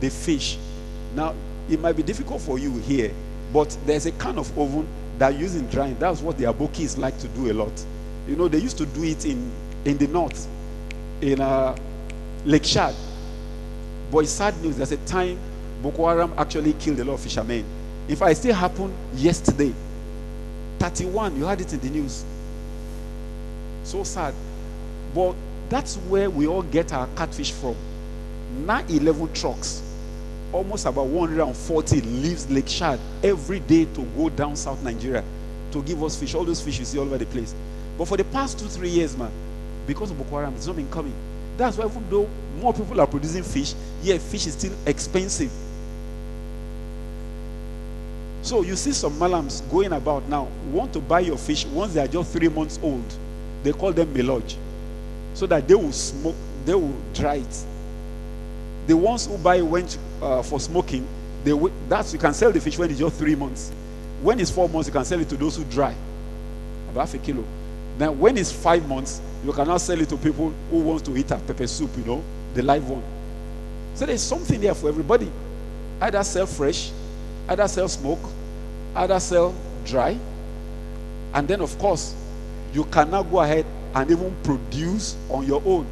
the fish. Now, it might be difficult for you here, but there's a kind of oven that using drying. That's what the Abokis like to do a lot. You know, they used to do it in, in the north, in uh, Lake Chad. But it's sad news, there's a time Boko Haram actually killed a lot of fishermen. In fact, it still happened yesterday. 31, you heard it in the news. So sad. But that's where we all get our catfish from. 911 trucks, almost about 140 leaves Lake Chad every day to go down South Nigeria to give us fish. All those fish you see all over the place. But for the past two, three years, man, because of Boko Haram, it's not been coming. That's why even though more people are producing fish, yeah, fish is still expensive. So you see some malams going about now, want to buy your fish once they are just three months old. They call them melodge. So that they will smoke, they will dry it. The ones who buy went uh, for smoking, they that's you can sell the fish when it's just three months. When it's four months, you can sell it to those who dry, about half a kilo. Then when it's five months, you cannot sell it to people who want to eat a pepper soup, you know, the live one. So there's something there for everybody. Either sell fresh, either sell smoke, either sell dry, and then of course, you cannot go ahead and even produce on your own.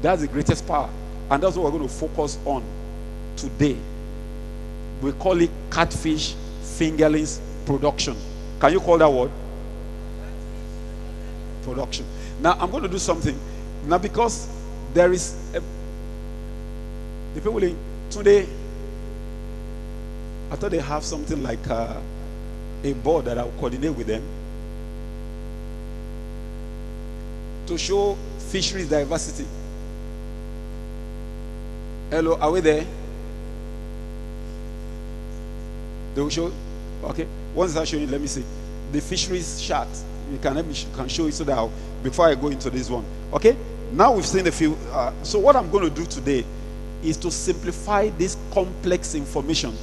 That's the greatest power. And that's what we're going to focus on today. We call it catfish fingerlings production. Can you call that word? Production. Now I'm going to do something. Now because there is a, the people in today, I thought they have something like uh, a board that I'll coordinate with them to show fisheries diversity. Hello, are we there? They will show. Okay. Once I show you, let me see. The fisheries chart. You can let me sh- can show it so that I'll, before I go into this one. Okay. Now we've seen a few. Uh, so what I'm going to do today is to simplify this complex information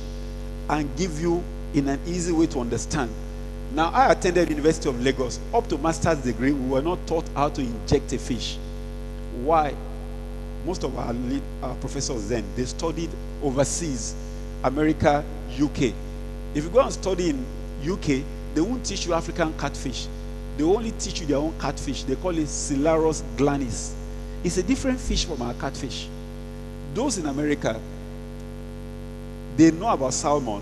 and give you in an easy way to understand. Now I attended University of Lagos. Up to master's degree, we were not taught how to inject a fish. Why? Most of our, our professors then they studied overseas america uk if you go and study in uk they won't teach you african catfish. They only teach you their own catfish. They call it Silurus glanis. It's a different fish from our catfish. Those in america they know about salmon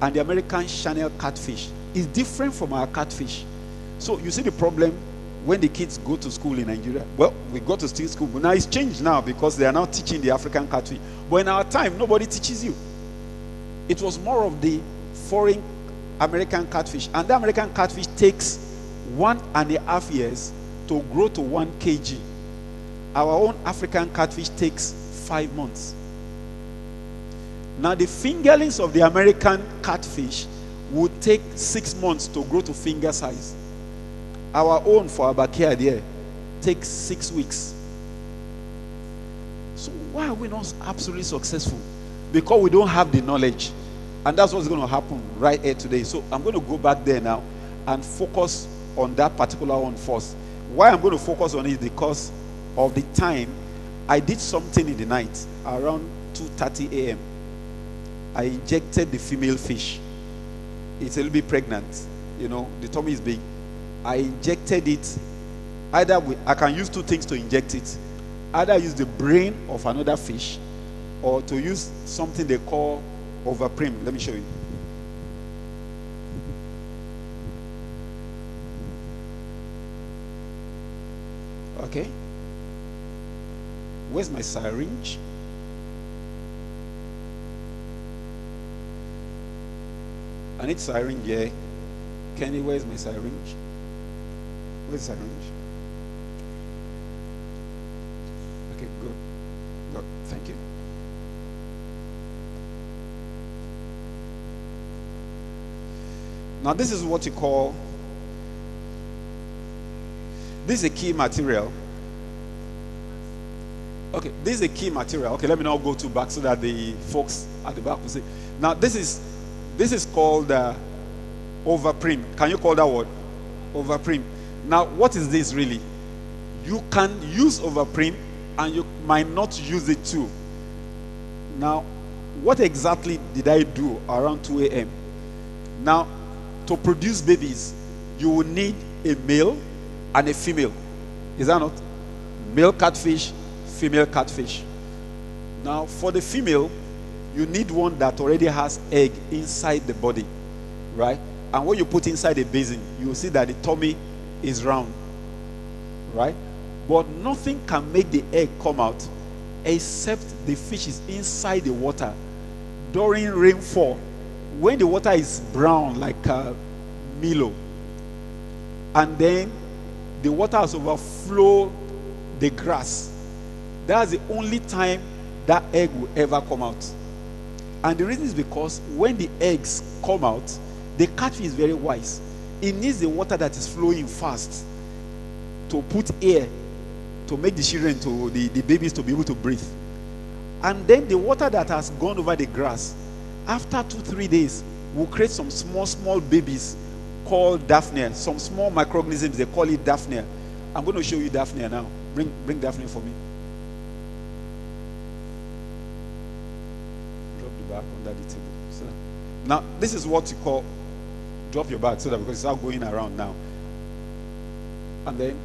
and the american channel catfish. Is different from our catfish. So you see the problem when the kids go to school in Nigeria, well, we go to still school, but now it's changed now because they are now teaching the African catfish. But in our time, nobody teaches you. It was more of the foreign American catfish, and the American catfish takes one and a half years to grow to one kg. Our own African catfish takes five months. Now, the fingerlings of the American catfish would take six months to grow to finger size. Our own for our backyard here takes six weeks. So why are we not absolutely successful? Because we don't have the knowledge. And that's what's going to happen right here today. So I'm going to go back there now and focus on that particular one first. Why I'm going to focus on it because of the time I did something in the night around 2:30 a.m. I injected the female fish. It's a little bit pregnant, you know, the tummy is big. I injected it. Either with, I can use two things to inject it. Either use the brain of another fish, or to use something they call Ovaprim. Let me show you. Okay. Where's my syringe? I need syringe here. Kenny, where's my syringe? Where's the? Okay, good. Good. Thank you. Now, this is what you call this is a key material. Okay, this is a key material. Okay, let me now go to back so that the folks at the back will see. Now, this is this is called uh, Ovaprim. Can you call that word? Ovaprim. Now, what is this really? You can use Ovaprim and you might not use it too. Now, what exactly did I do around 2 a.m.? Now, to produce babies, you will need a male and a female. Is that not? Male catfish, female catfish. Now, for the female, you need one that already has egg inside the body, right? And when you put inside a basin, you will see that the tummy is round, right? But nothing can make the egg come out except the fish is inside the water during rainfall. When the water is brown like a Milo, and then the water has overflowed the grass, that's the only time that egg will ever come out. And the reason is because when the eggs come out, the catfish is very wise. It needs the water that is flowing fast to put air to make the children to the, the babies to be able to breathe. And then the water that has gone over the grass, after two, three days, will create some small, small babies called Daphnia. Some small microorganisms, they call it Daphnia. I'm going to show you Daphnia now. Bring, bring Daphnia for me. Drop the bag under the table. Now, this is what you call drop your bag so that because it's all going around now. And then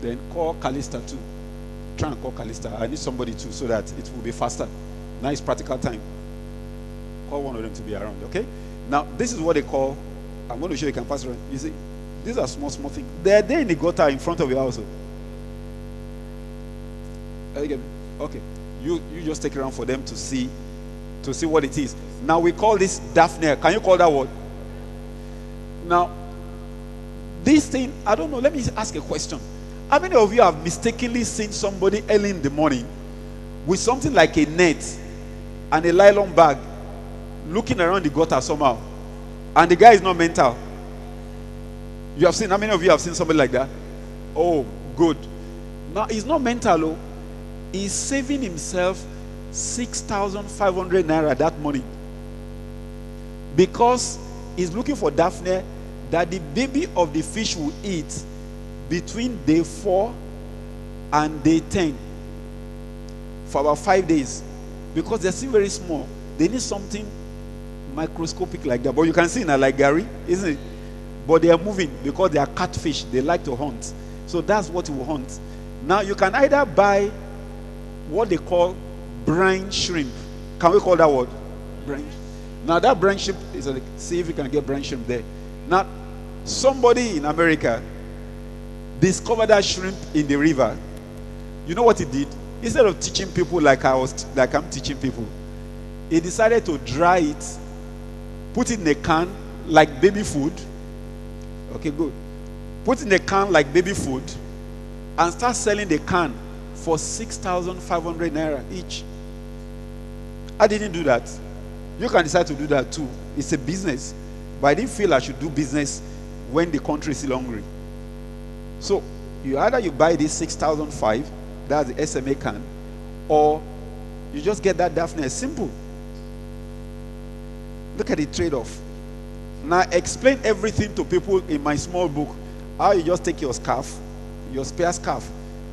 then call Callista too. Try and call Callista. I need somebody too so that it will be faster. Nice practical time. Call one of them to be around. Okay? Now this is what they call. I'm going to show you can pass around. You see, these are small, small things. They're there in the gutter in front of your house. Oh. Okay. You you just take around for them to see to see what it is. Now we call this Daphne. Can you call that word? Now, this thing, I don't know. Let me ask a question. How many of you have mistakenly seen somebody early in the morning with something like a net and a nylon bag looking around the gutter somehow? And the guy is not mental. You have seen, how many of you have seen somebody like that? Oh, good. Now, he's not mental, oh. He's saving himself 6,500 naira that morning. Because he's looking for Daphne that the baby of the fish will eat between day 4 and day 10 for about five days. Because they're still very small. They need something microscopic like that. But you can see now, like Gary, isn't it? But they are moving because they are catfish. They like to hunt. So that's what you hunt. Now you can either buy what they call brine shrimp. Can we call that word? Brine. Now that brine shrimp is like, see if you can get brine shrimp there. Now, somebody in America discovered that shrimp in the river. You know what he did? Instead of teaching people like I was like I'm teaching people, he decided to dry it, put it in a can like baby food. Okay, good. Put in a can like baby food and start selling the can for 6,500 naira each. I didn't do that. You can decide to do that too. It's a business. But I didn't feel I should do business when the country is still hungry. So you either you buy this 6,005, that's the SMA can, or you just get that Daphne. Simple. Look at the trade-off. Now explain everything to people in my small book. How you just take your scarf, your spare scarf,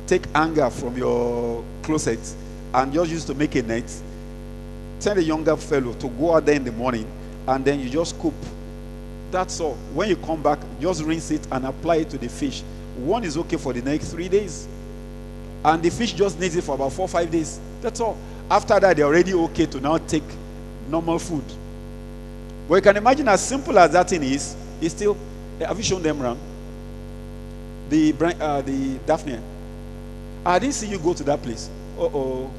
take anger from your closet, and just use to make a net tell a younger fellow to go out there in the morning and then you just scoop. That's all. When you come back, just rinse it and apply it to the fish. One is okay for the next three days. And the fish just needs it for about four five days. That's all. After that, they're already okay to now take normal food. But you can imagine as simple as that thing is, it's still. Have you shown them around? The, uh, the Daphne. I didn't see you go to that place. Uh oh.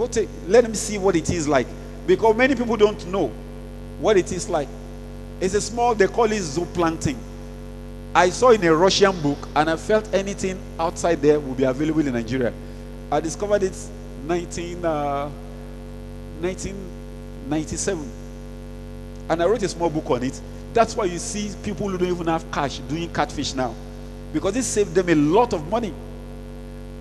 Go let them see what it is like. Because many people don't know what it is like. It's a small, they call it zooplankton. I saw in a Russian book and I felt anything outside there would be available in Nigeria. I discovered it 19, uh, 1997. And I wrote a small book on it. That's why you see people who don't even have cash doing catfish now. Because it saved them a lot of money.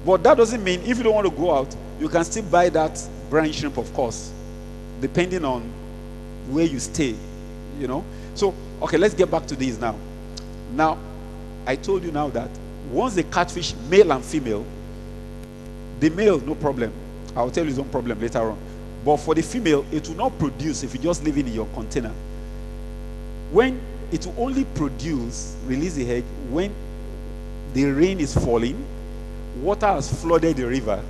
But that doesn't mean if you don't want to go out, you can still buy that brine shrimp, of course, depending on where you stay, you know. So, okay, let's get back to this now. Now, I told you now that once the catfish, male and female, The male, no problem. I'll tell you some problem later on. But for the female, it will not produce if you just leave it in your container. When it will only produce, release the egg, when the rain is falling, water has flooded the river,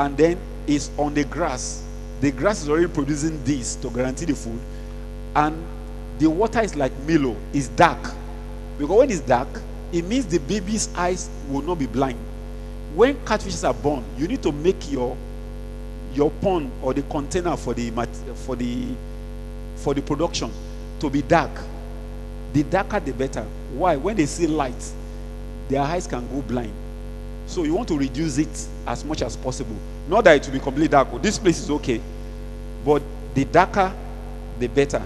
and then it's on the grass. The grass is already producing this to guarantee the food, and the water is like Milo, it's dark. Because when it's dark, it means the baby's eyes will not be blind. When catfishes are born, you need to make your your pond or the container for the for the for the production to be dark. The darker the better. Why? When they see light, their eyes can go blind. So you want to reduce it as much as possible. Not that it will be completely dark. This place is okay. But the darker, the better.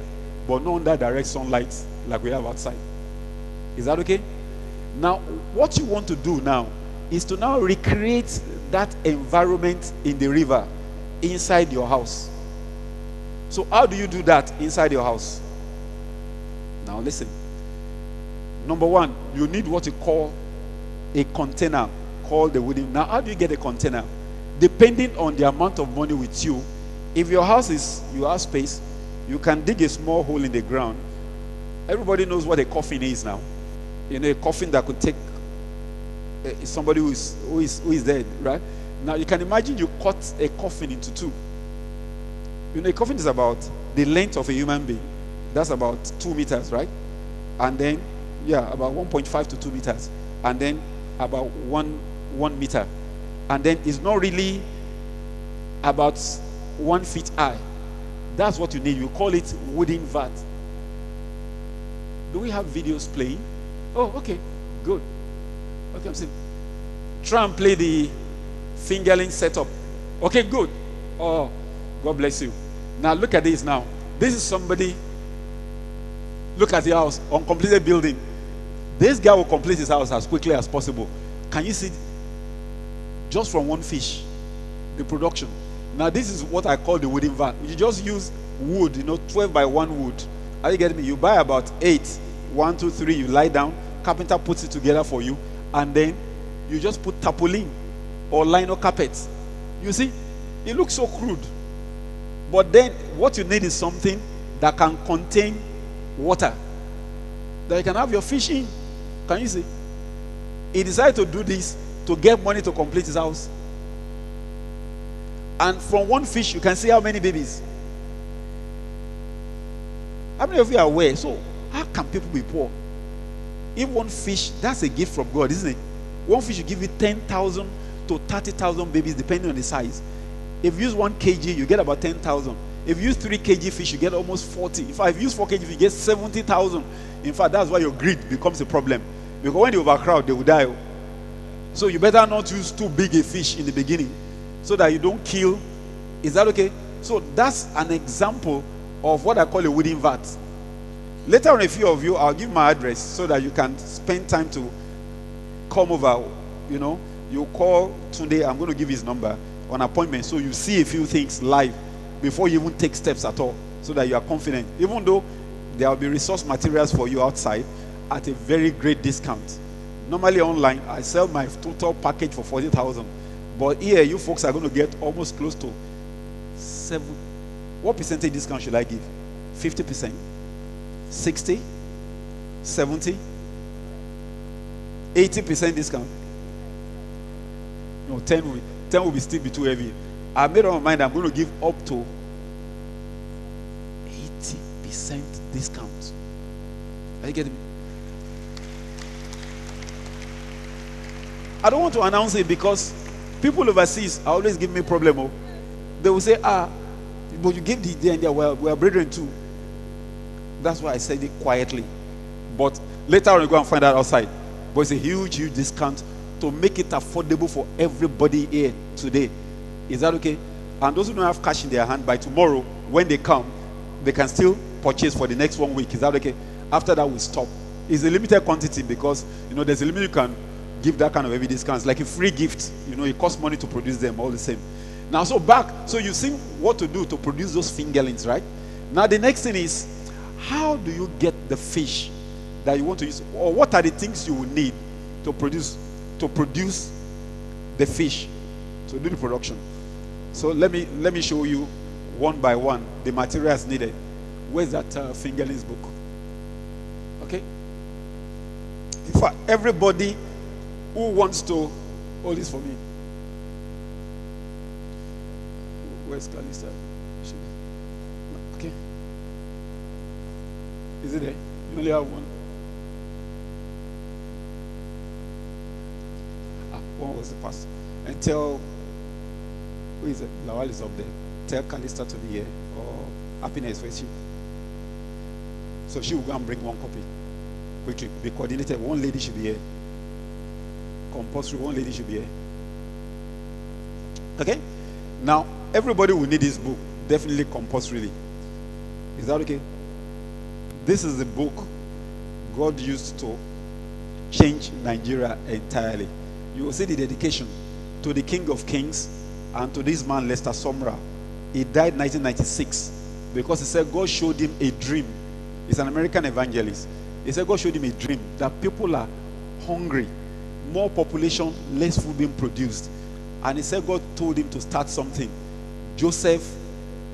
But not under direct sunlight like we have outside. Is that okay? Now, what you want to do now is to now recreate that environment in the river inside your house. So, how do you do that inside your house? Now, listen. Number one, you need what you call a container called the wooden. Now, how do you get a container? Depending on the amount of money with you, if your house is, you have space, you can dig a small hole in the ground. Everybody knows what a coffin is now. You know, a coffin that could take uh, somebody who is, who, is, who is dead, right? Now, you can imagine you cut a coffin into two. You know, a coffin is about the length of a human being. That's about two meters, right? And then, yeah, about 1.5 to two meters. And then about one, one meter. And then it's not really about one feet high. That's what you need. You call it wooden vat. Do we have videos playing? Oh, okay. Good. Okay, I'm saying. Try and play the fingerling setup. Okay, good. Oh, God bless you. Now look at this now. This is somebody. Look at the house, uncompleted building. This guy will complete his house as quickly as possible. Can you see? Just from one fish, the production. Now this is what I call the wooden vat. You just use wood, you know, 12 by 1 wood. Are you getting me? You buy about 8, 1, 2, 3, you lie down, carpenter puts it together for you, and then you just put tarpaulin or lino carpet. You see, it looks so crude. But then what you need is something that can contain water. That you can have your fish in. Can you see? He decided to do this to get money to complete his house. And from one fish, you can see how many babies. How many of you are aware? So, how can people be poor? If one fish, that's a gift from God, isn't it? One fish will give you 10,000 to 30,000 babies depending on the size. If you use 1 kg, you get about 10,000. If you use 3 kg fish, you get almost 40. If I use 4 kg, you get 70,000. In fact, that's why your greed becomes a problem. Because when they overcrowd, they will die. Oh. So you better not use too big a fish in the beginning so that you don't kill. Is that okay? So that's an example of what I call a wooden vat. Later on, a few of you, I'll give my address so that you can spend time to come over. You know, you call today. I'm going to give his number on appointment so you see a few things live before you even take steps at all so that you are confident. Even though there will be resource materials for you outside at a very great discount. Normally online, I sell my total package for 40,000. But here, you folks are going to get almost close to seven. What percentage discount should I give? 50%? 60? 70? 80% discount? No, 10 will, 10 will be still be too heavy. I made up my mind I'm going to give up to 80% discount. Are you getting me? I don't want to announce it because people overseas are always give me problem. Oh. They will say, ah, but you give the idea and they are, we are brethren too. That's why I said it quietly. But later on, you go and find out outside. But it's a huge, huge discount to make it affordable for everybody here today. Is that okay? And those who don't have cash in their hand by tomorrow, when they come, they can still purchase for the next one week. Is that okay? After that, we stop. It's a limited quantity because you know there's a limit you can give that kind of heavy discounts. Like a free gift, you know, it costs money to produce them all the same. Now, so back, so you see what to do to produce those fingerlings, right? Now, the next thing is how do you get the fish that you want to use, or what are the things you will need to produce to produce the fish? to do the production. So let me let me show you one by one the materials needed. Where's that uh, fingerlings book? Okay. For everybody who wants to hold this for me. Where's Calista? Okay. Is it there? You only have one. Ah, one was the past. And tell who is it? Lawal is up there. Tell Calista to be here or happiness for you. So she will go and bring one copy. Which will be coordinated. One lady should be here. Compulsory, one lady should be here. Okay? Now, everybody will need this book. Definitely compulsorily. Is that okay? This is the book God used to change Nigeria entirely. You will see the dedication to the King of Kings and to this man, Lester Sumrall. He died 1996 because he said God showed him a dream. He's an American evangelist. He said God showed him a dream that people are hungry, more population, less food being produced. And he said God told him to start something. Joseph,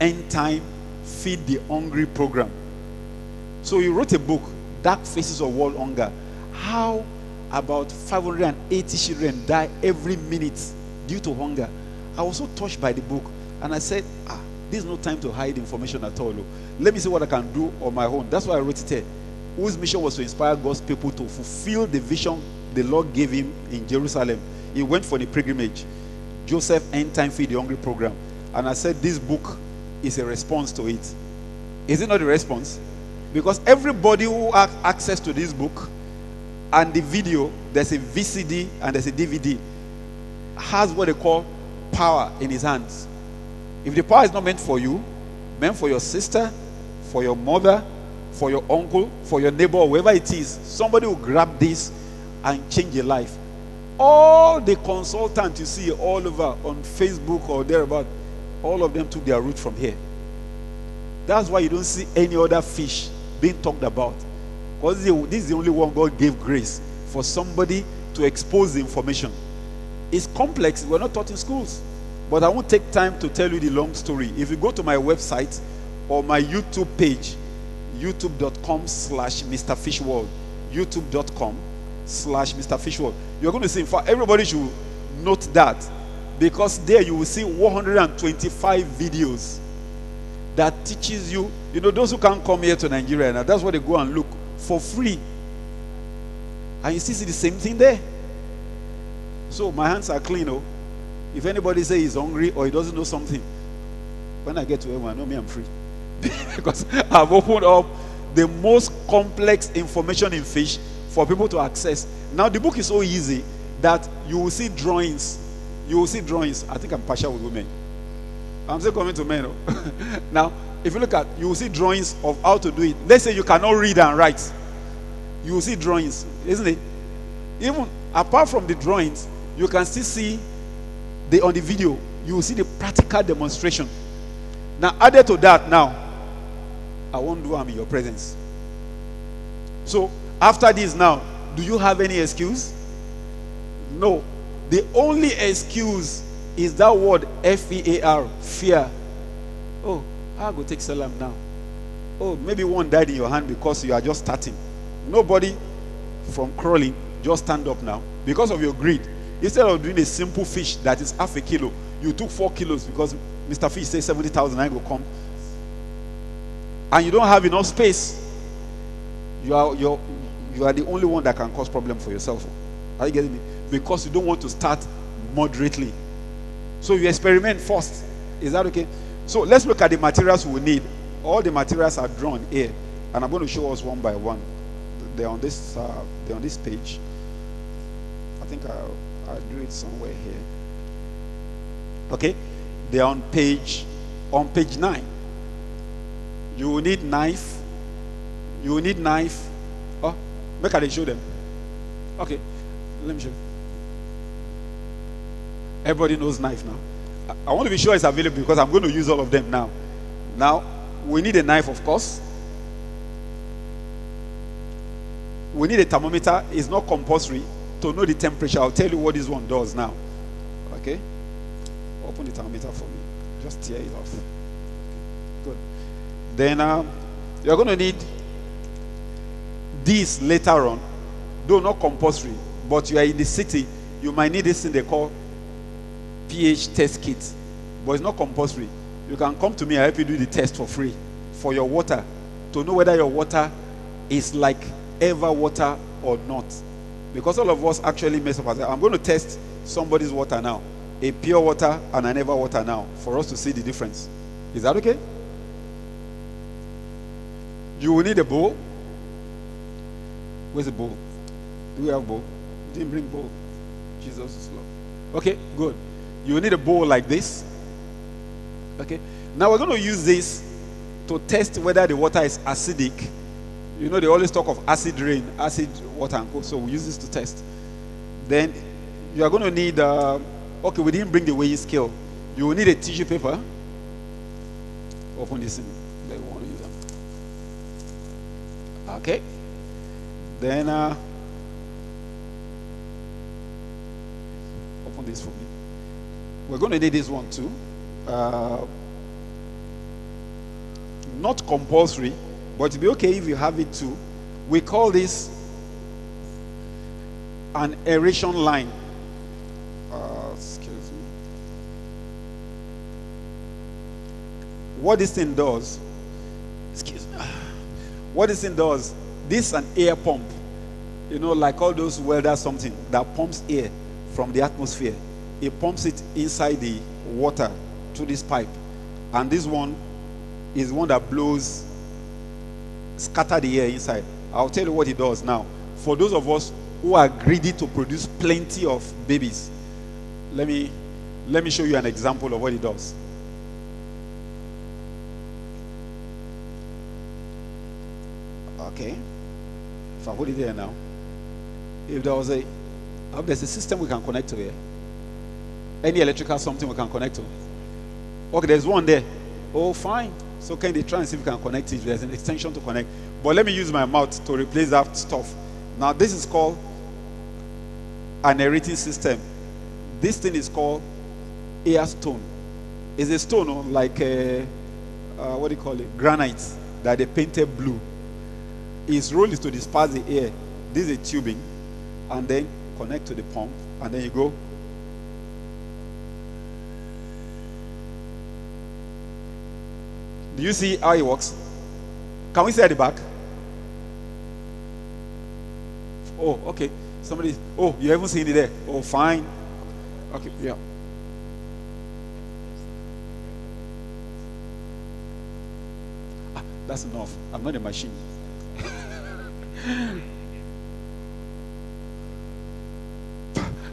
End Time, Feed the Hungry program. So he wrote a book, Dark Faces of World Hunger. How about 580 children die every minute due to hunger? I was so touched by the book. And I said, ah, this is no time to hide information at all. Let me see what I can do on my own. That's why I wrote it here. Whose mission was to inspire God's people to fulfill the vision the Lord gave him in Jerusalem. He went for the pilgrimage. Joseph End Time Feed the Hungry program. And I said, this book is a response to it. Is it not a response? Because everybody who has access to this book and the video, there's a VCD and there's a DVD, has what they call power in his hands. If the power is not meant for you, meant for your sister, for your mother, for your uncle, for your neighbor, whoever it is, somebody will grab this and change your life. All the consultants you see all over on Facebook or thereabout, all of them took their root from here. That's why you don't see any other fish being talked about. Because this is the only one God gave grace for somebody to expose the information. It's complex. We're not taught in schools. But I won't take time to tell you the long story. If you go to my website or my YouTube page, youtube.com slash Mr. Youtube.com slash Mr. Fishworld, you're going to see, in fact, everybody should note that because there you will see 125 videos that teaches you, you know, those who can't come here to Nigeria now, that's what they go and look for free. And you see the same thing there. So my hands are clean, oh. If anybody say he's hungry or he doesn't know something, when I get to him, I know me, I'm free. because I've opened up the most complex information in fish for people to access. Now the book is so easy that you will see drawings. You will see drawings. I think I'm partial with women. I'm still coming to men. Oh. now, if you look at, you will see drawings of how to do it. Let's say you cannot read and write. You will see drawings, isn't it? Even apart from the drawings, you can still see the on the video, you will see the practical demonstration. Now, added to that, now, I won't do I'm in your presence. So, after this, now, do you have any excuse? No. The only excuse is that word F E A R, fear. Oh, I'll go take salam now. Oh, maybe one died in your hand because you are just starting. Nobody from crawling, just stand up now. Because of your greed, Instead of doing a simple fish that is half a kilo, you took four kilos because Mr. Fish says 70,000 I go come. And you don't have enough space. You are, you you are the only one that can cause problem for yourself. Are you getting me? Because you don't want to start moderately. So you experiment first. Is that okay? So let's look at the materials we need. All the materials are drawn here. And I'm going to show us one by one. They're on this, uh, they're on this page. I think I'll I'll do it somewhere here. Okay? They're on page on page nine. You will need knife. You will need knife. Make I show them. Okay, let me show. Everybody knows knife now. I, I want to be sure it's available because I'm going to use all of them now. Now, we need a knife, of course. We need a thermometer. It's not compulsory to know the temperature. I'll tell you what this one does now. Okay? Open the thermometer for me. Just tear it off. Good. Then uh, you're going to need this later on, though not compulsory, but you are in the city, you might need this thing they call pH test kit, but it's not compulsory. You can come to me, I help you do the test for free for your water to know whether your water is like ever water or not. Because all of us actually mess up. I'm going to test somebody's water now, a pure water and an ever water now, for us to see the difference. Is that okay? You will need a bowl. Where's the bowl? Do we have bowl? didn't bring bowl. Jesus is Lord. Okay, good. You need a bowl like this. Okay. Now we're going to use this to test whether the water is acidic. You know, they always talk of acid rain, acid water, and. So we use this to test. Then you are going to need, uh, okay, we didn't bring the weighing scale. You will need a tissue paper. Open this in. They want to use them. Okay. Then uh, open this for me. We're going to need this one too. Uh, not compulsory, but it'll be okay if you have it too. We call this an aeration line. Uh, excuse me. What this thing does, excuse me, what this thing does, this is an air pump. You know, like all those welders, something that pumps air from the atmosphere. It pumps it inside the water through this pipe. And this one is one that blows, scatter the air inside. I'll tell you what it does now. For those of us who are greedy to produce plenty of babies, let me let me show you an example of what it does. Okay. If I put it there now, if there was a, there's a system we can connect to here. Any electrical something we can connect to. Okay, there's one there. Oh, fine. So can they try and see if we can connect it? There's an extension to connect. But let me use my mouth to replace that stuff. Now, this is called an aerating system. This thing is called air stone. It's a stone oh, like a, uh, what do you call it? Granite that they painted blue. Its role is to disperse the air. This is a tubing, and then connect to the pump, and then you go Do you see how it works? Can we see at the back? Oh, okay. Somebody, oh, you haven't seen it there. Oh, fine. Okay, yeah. Ah, that's enough. I'm not a machine.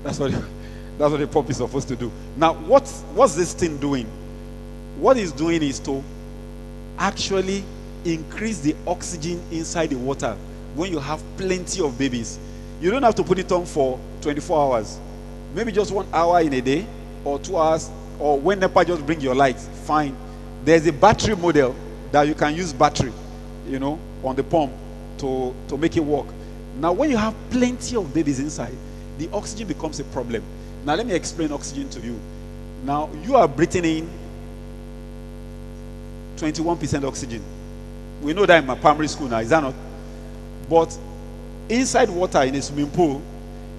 that's what that's what the pump is supposed to do. Now, what's what's this thing doing? What it's doing is to actually increase the oxygen inside the water when you have plenty of babies. You don't have to put it on for 24 hours. Maybe just one hour in a day or two hours or when NEPA just bring your lights, fine. There's a battery model that you can use battery, you know, on the pump to, to make it work. Now, when you have plenty of babies inside, the oxygen becomes a problem. Now, let me explain oxygen to you. Now, you are breathing in 21% oxygen. We know that in my primary school now, is that not? But inside water in a swimming pool,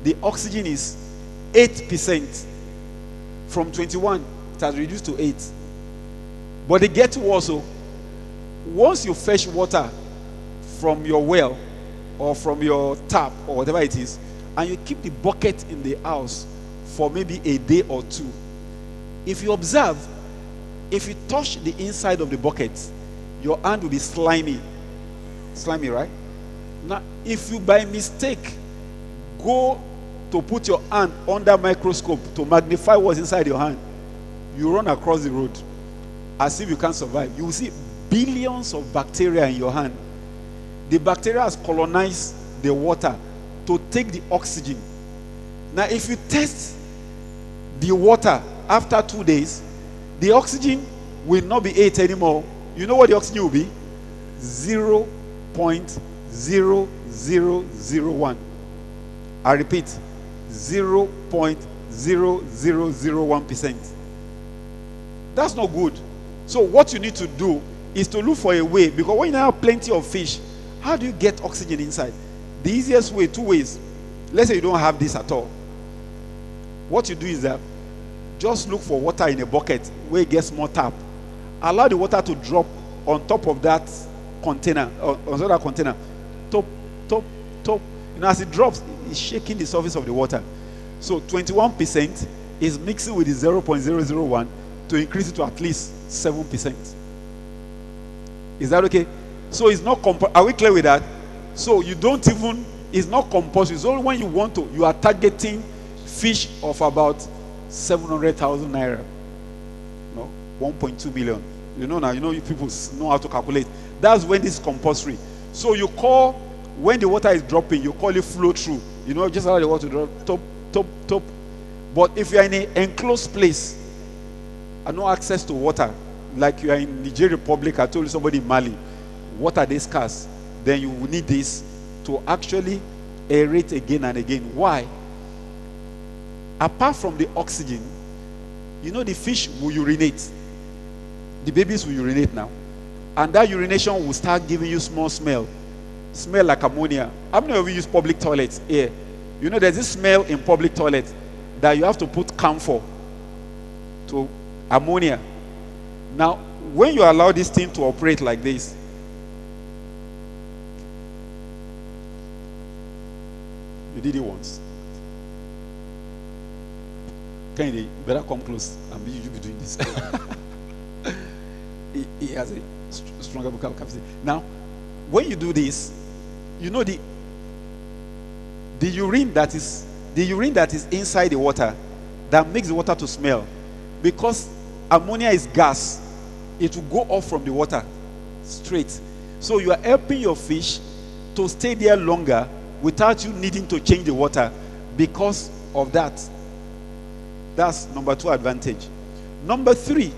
the oxygen is 8%. From 21, it has reduced to 8. But they get to also, oh. once you fetch water from your well or from your tap or whatever it is, and you keep the bucket in the house for maybe a day or two, if you observe, if you touch the inside of the bucket, your hand will be slimy. Slimy, right? Now, if you by mistake go to put your hand under microscope to magnify what's inside your hand, you run across the road as if you can't survive. You will see billions of bacteria in your hand. The bacteria has colonized the water to take the oxygen. Now, if you test the water after two days, the oxygen will not be 8 anymore. You know what the oxygen will be? 0.0001. I repeat, 0.0001%. That's not good. So what you need to do is to look for a way because when you have plenty of fish, how do you get oxygen inside? The easiest way, two ways. Let's say you don't have this at all. What you do is that just look for water in a bucket where it gets more tap. Allow the water to drop on top of that container, on, on that container. Top, top, top. And as it drops, it's shaking the surface of the water. So 21% is mixing with the 0.001 to increase it to at least 7%. Is that okay? So it's not comp- are we clear with that? So you don't even it's not compulsory. It's only when you want to you are targeting fish of about 700,000 naira. No, 1.2 billion. You know now, you know you people know how to calculate. That's when it's compulsory. So you call when the water is dropping, you call it flow through. You know, just allow the water to drop top, top, top. But if you are in an enclosed place and no access to water, like you are in Nigeria Republic, I told you somebody in Mali, water these cars? then you will need this to actually aerate again and again. Why? Apart from the oxygen, you know the fish will urinate. The babies will urinate now. And that urination will start giving you small smell. Smell like ammonia. How many of you use public toilets here? You know there's this smell in public toilets that you have to put camphor to ammonia. Now, when you allow this thing to operate like this, you did it once. Kennedy, you better come close and be you be doing this. he, he, has a stronger vocal capacity. Now, when you do this, you know the the urine that is the urine that is inside the water that makes the water to smell because ammonia is gas it will go off from the water straight so you are helping your fish to stay there longer without you needing to change the water because of that. That's number two advantage. Number three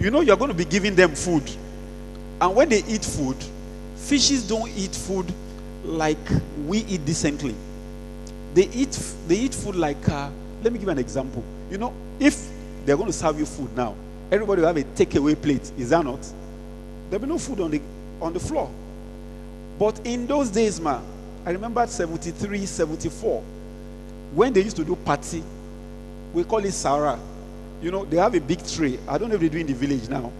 you know you're going to be giving them food. And when they eat food fishes don't eat food like we eat decently. They eat they eat food like uh, let me give you an example. You know if they're going to serve you food now everybody will have a takeaway plate is that not? There'll be no food on the on the floor. But in those days man i remember 73 74 when they used to do party we call it sarah you know they have a big tree. i don't know if they do in the village now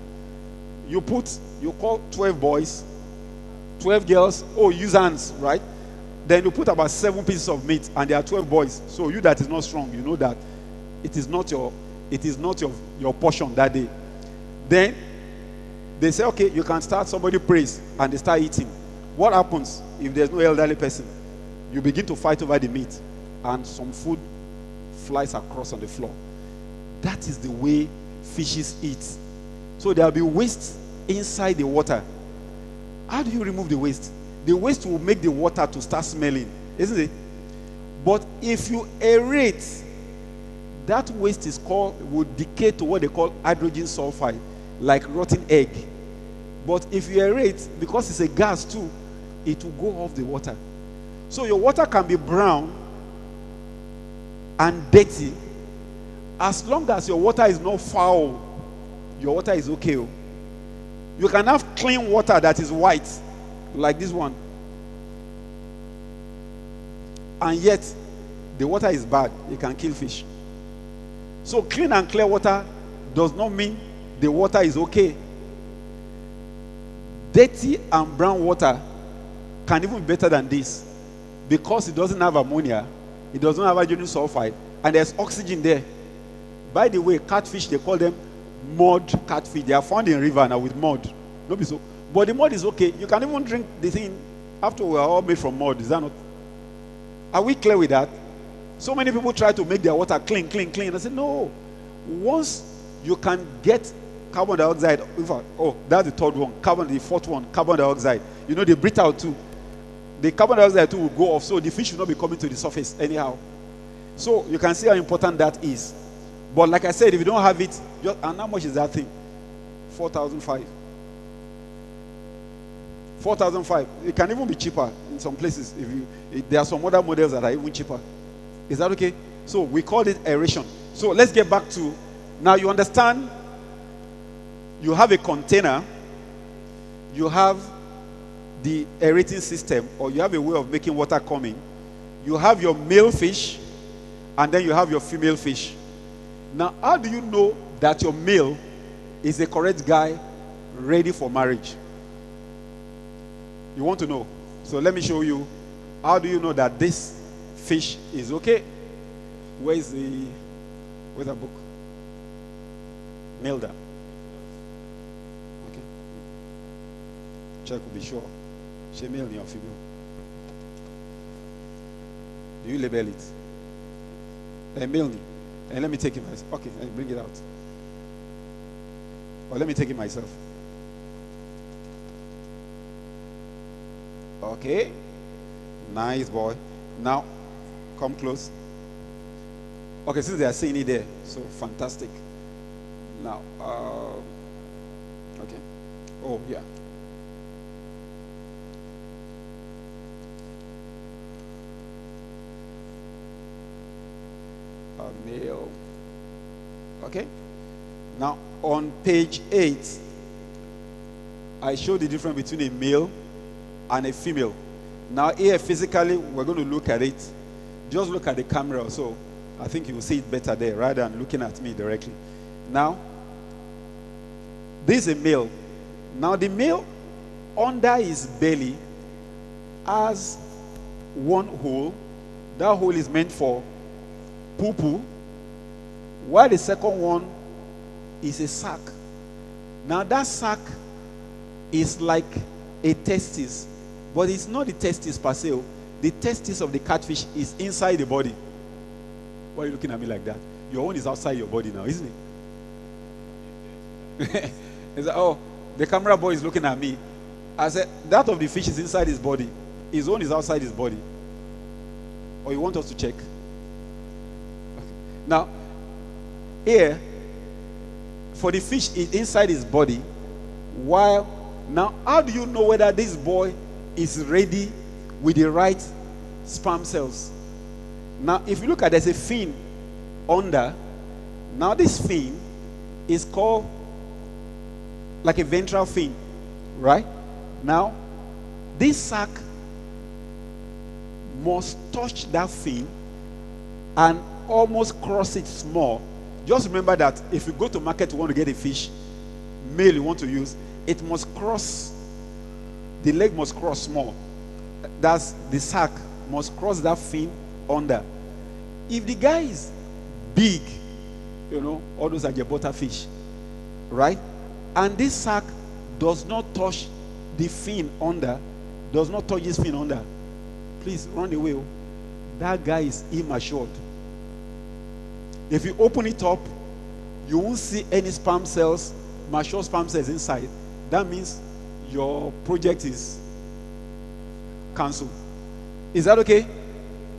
you put you call 12 boys 12 girls oh use hands right then you put about seven pieces of meat, and there are 12 boys. So you that is not strong, you know that it is not your it is not your, your portion that day. Then they say, okay, you can start somebody prays and they start eating. What happens if there's no elderly person? You begin to fight over the meat, and some food flies across on the floor. That is the way fishes eat. So there'll be waste inside the water. How do you remove the waste? the waste will make the water to start smelling, isn't it? But if you aerate, that waste is called will decay to what they call hydrogen sulfide, like rotten egg. But if you aerate, because it's a gas too, it will go off the water. So your water can be brown and dirty. As long as your water is not foul, your water is okay. You can have clean water that is white like this one. And yet, the water is bad. It can kill fish. So, clean and clear water does not mean the water is okay. Dirty and brown water can even be better than this because it doesn't have ammonia, it doesn't have hydrogen sulfide, and there's oxygen there. By the way, catfish, they call them mud catfish. They are found in river now with mud. No be so. But the mud is okay. You can even drink the thing after we are all made from mud. Is that not? Are we clear with that? So many people try to make their water clean, clean, clean. I said, no. Once you can get carbon dioxide, oh, that's the third one. Carbon, the fourth one, carbon dioxide. You know, they breathe out too. The carbon dioxide too will go off, so the fish will not be coming to the surface anyhow. So you can see how important that is. But like I said, if you don't have it, just, and how much is that thing? 4,005. 4,005. It can even be cheaper in some places. If you, if there are some other models that are even cheaper. Is that okay? So we call it aeration. So let's get back to now. You understand you have a container, you have the aerating system, or you have a way of making water coming. You have your male fish, and then you have your female fish. Now, how do you know that your male is the correct guy ready for marriage? You want to know? So let me show you. How do you know that this fish is okay? Where's the where's the book? Milda. Okay. Check to be sure. She male or female. Do you label it? Eh, A male. And eh, let me take it myself. Okay, and bring it out. Or let me take it myself. Okay. Nice boy. Now, come close. Okay, since they are seeing it there, so fantastic. Now, uh, okay. Oh, yeah. A male. Okay. Now, on page 8, I show the difference between a male and a female. Now, here physically, we're going to look at it. Just look at the camera. So, I think you will see it better there rather than looking at me directly. Now, this is a male. Now, the male under his belly has one hole. That hole is meant for poo poo, while the second one is a sac. Now, that sac is like a testis, but it's not the testis per se. Oh. The testis of the catfish is inside the body. Why are you looking at me like that? Your own is outside your body now, isn't it? That, oh, the camera boy is looking at me. I said, that of the fish is inside his body. His own is outside his body. Or you want us to check? Now, here, for the fish is inside his body, while now, how do you know whether this boy is ready with the right sperm cells? Now, if you look at there's a fin under. Now, this fin is called like a ventral fin, right? Now, this sac must touch that fin and almost cross it small. Just remember that if you go to market, you want to get a fish, male you want to use, it must cross, the leg must cross small. That's the sac must cross that fin under. If the guy is big, you know, all those are your fish, right? And this sac does not touch the fin under, does not touch his fin under. Please run away. Oh. That guy is immature. If you open it up, you won't see any sperm cells, mature sperm cells inside. That means your project is cancelled. Is that okay?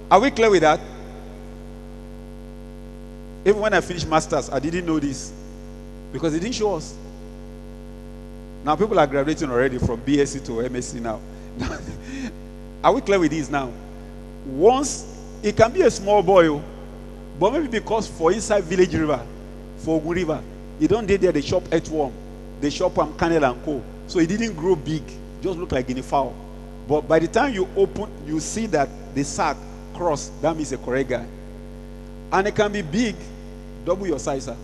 Are we clear with that? Even when I finished masters, I didn't know this because it didn't show us. Now people are graduating already from BSc to MSc now. are we clear with this now? Once it can be a small boy, oh, but maybe because for inside village river, for Ogun River, you don't did there the shop earthworm, the shop um, kernel and co. So it didn't grow big, just look like guinea fowl. But by the time you open, you see that the sac cross, that means a correct guy. And it can be big, double your size, sir.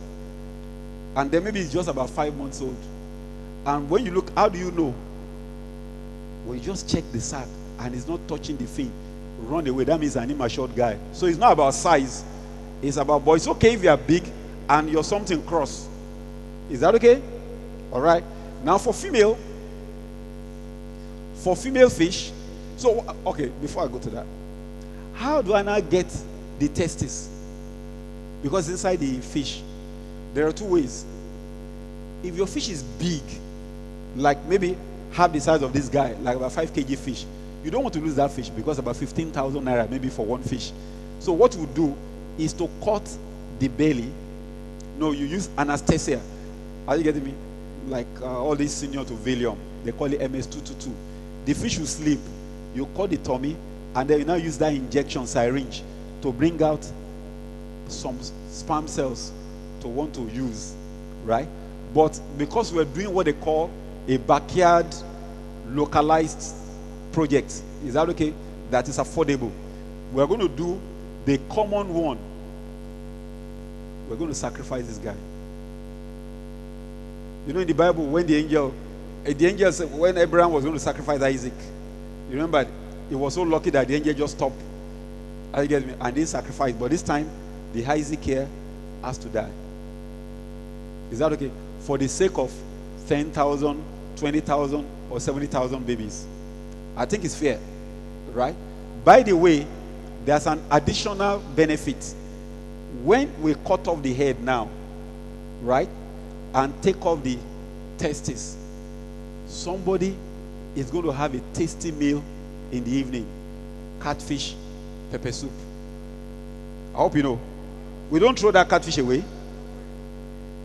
And then maybe it's just about five months old. And when you look, how do you know? Well, you just check the sac and it's not touching the fin. Run away. That means an immature guy. So it's not about size. It's about boy. It's okay if you are big and you're something cross. Is that okay? All right. Now for female, for female fish, so okay, before I go to that, how do I now get the testes? Because inside the fish, there are two ways. If your fish is big, like maybe half the size of this guy, like about 5 kg fish, you don't want to lose that fish because about 15,000 naira maybe for one fish. So what you do is to cut the belly. No, you use anesthesia. Are you getting me? Like uh, all these senior to Valium, they call it MS222. The fish will sleep. You cut the tummy, and then you now use that injection syringe to bring out some sperm cells to want to use, right? But because we're doing what they call a backyard localized project, is that okay? That is affordable. We're going to do the common one. We're going to sacrifice this guy. You know, in the Bible, when the angel, eh, the angel said, when Abraham was going to sacrifice Isaac, you remember, he was so lucky that the angel just stopped. I get me, and didn't sacrifice. But this time, the Isaac here has to die. Is that okay? For the sake of 10,000, 20,000, or 70,000 babies. I think it's fair, right? By the way, there's an additional benefit. When we cut off the head now, right, and take off the testes, somebody is going to have a tasty meal in the evening catfish pepper soup. I hope you know. We don't throw that catfish away.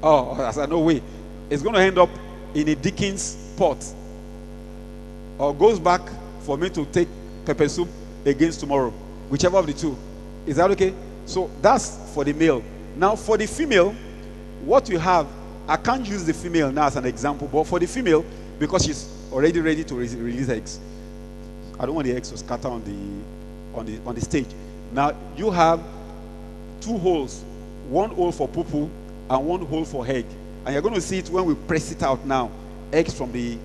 Oh, oh I said, no way. It's going to end up in a Dickens pot. Or goes back for me to take pepper soup against tomorrow. Whichever of the two. Is that okay? So that's for the male. Now, for the female, what you have, I can't use the female now as an example, but for the female, because she's already ready to release eggs, I don't want the eggs to scatter on the on the on the stage. Now you have two holes, one hole for poo and one hole for egg. And you're going to see it when we press it out now. Eggs from the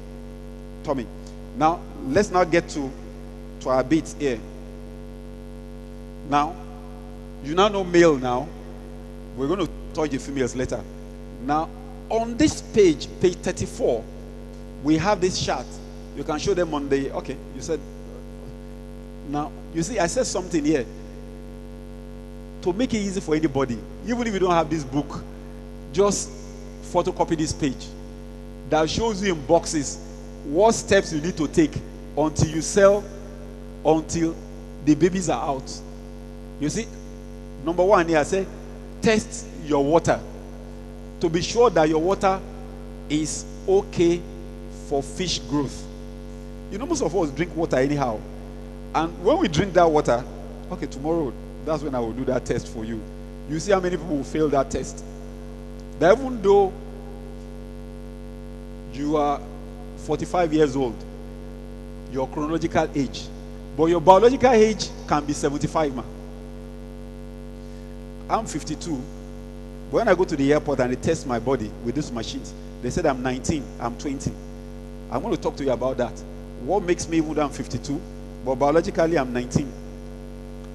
tummy. Now let's now get to to our bits here. Now, you now know male now. We're going to touch the females later. Now, on this page, page 34, we have this chart. You can show them on the. Okay, you said. Now, you see, I said something here to make it easy for anybody. Even if you don't have this book, just photocopy this page that shows you in boxes what steps you need to take until you sell, until the babies are out. You see, number one here, I say, test your water to be sure that your water is okay for fish growth. You know, most of us drink water anyhow. And when we drink that water, okay, tomorrow, that's when I will do that test for you. You see how many people will fail that test. That even though you are 45 years old, your chronological age, but your biological age can be 75, man. I'm 52. When I go to the airport and they test my body with these machines, they said I'm 19, I'm 20. I'm going to talk to you about that. What makes me even I'm 52, but biologically I'm 19.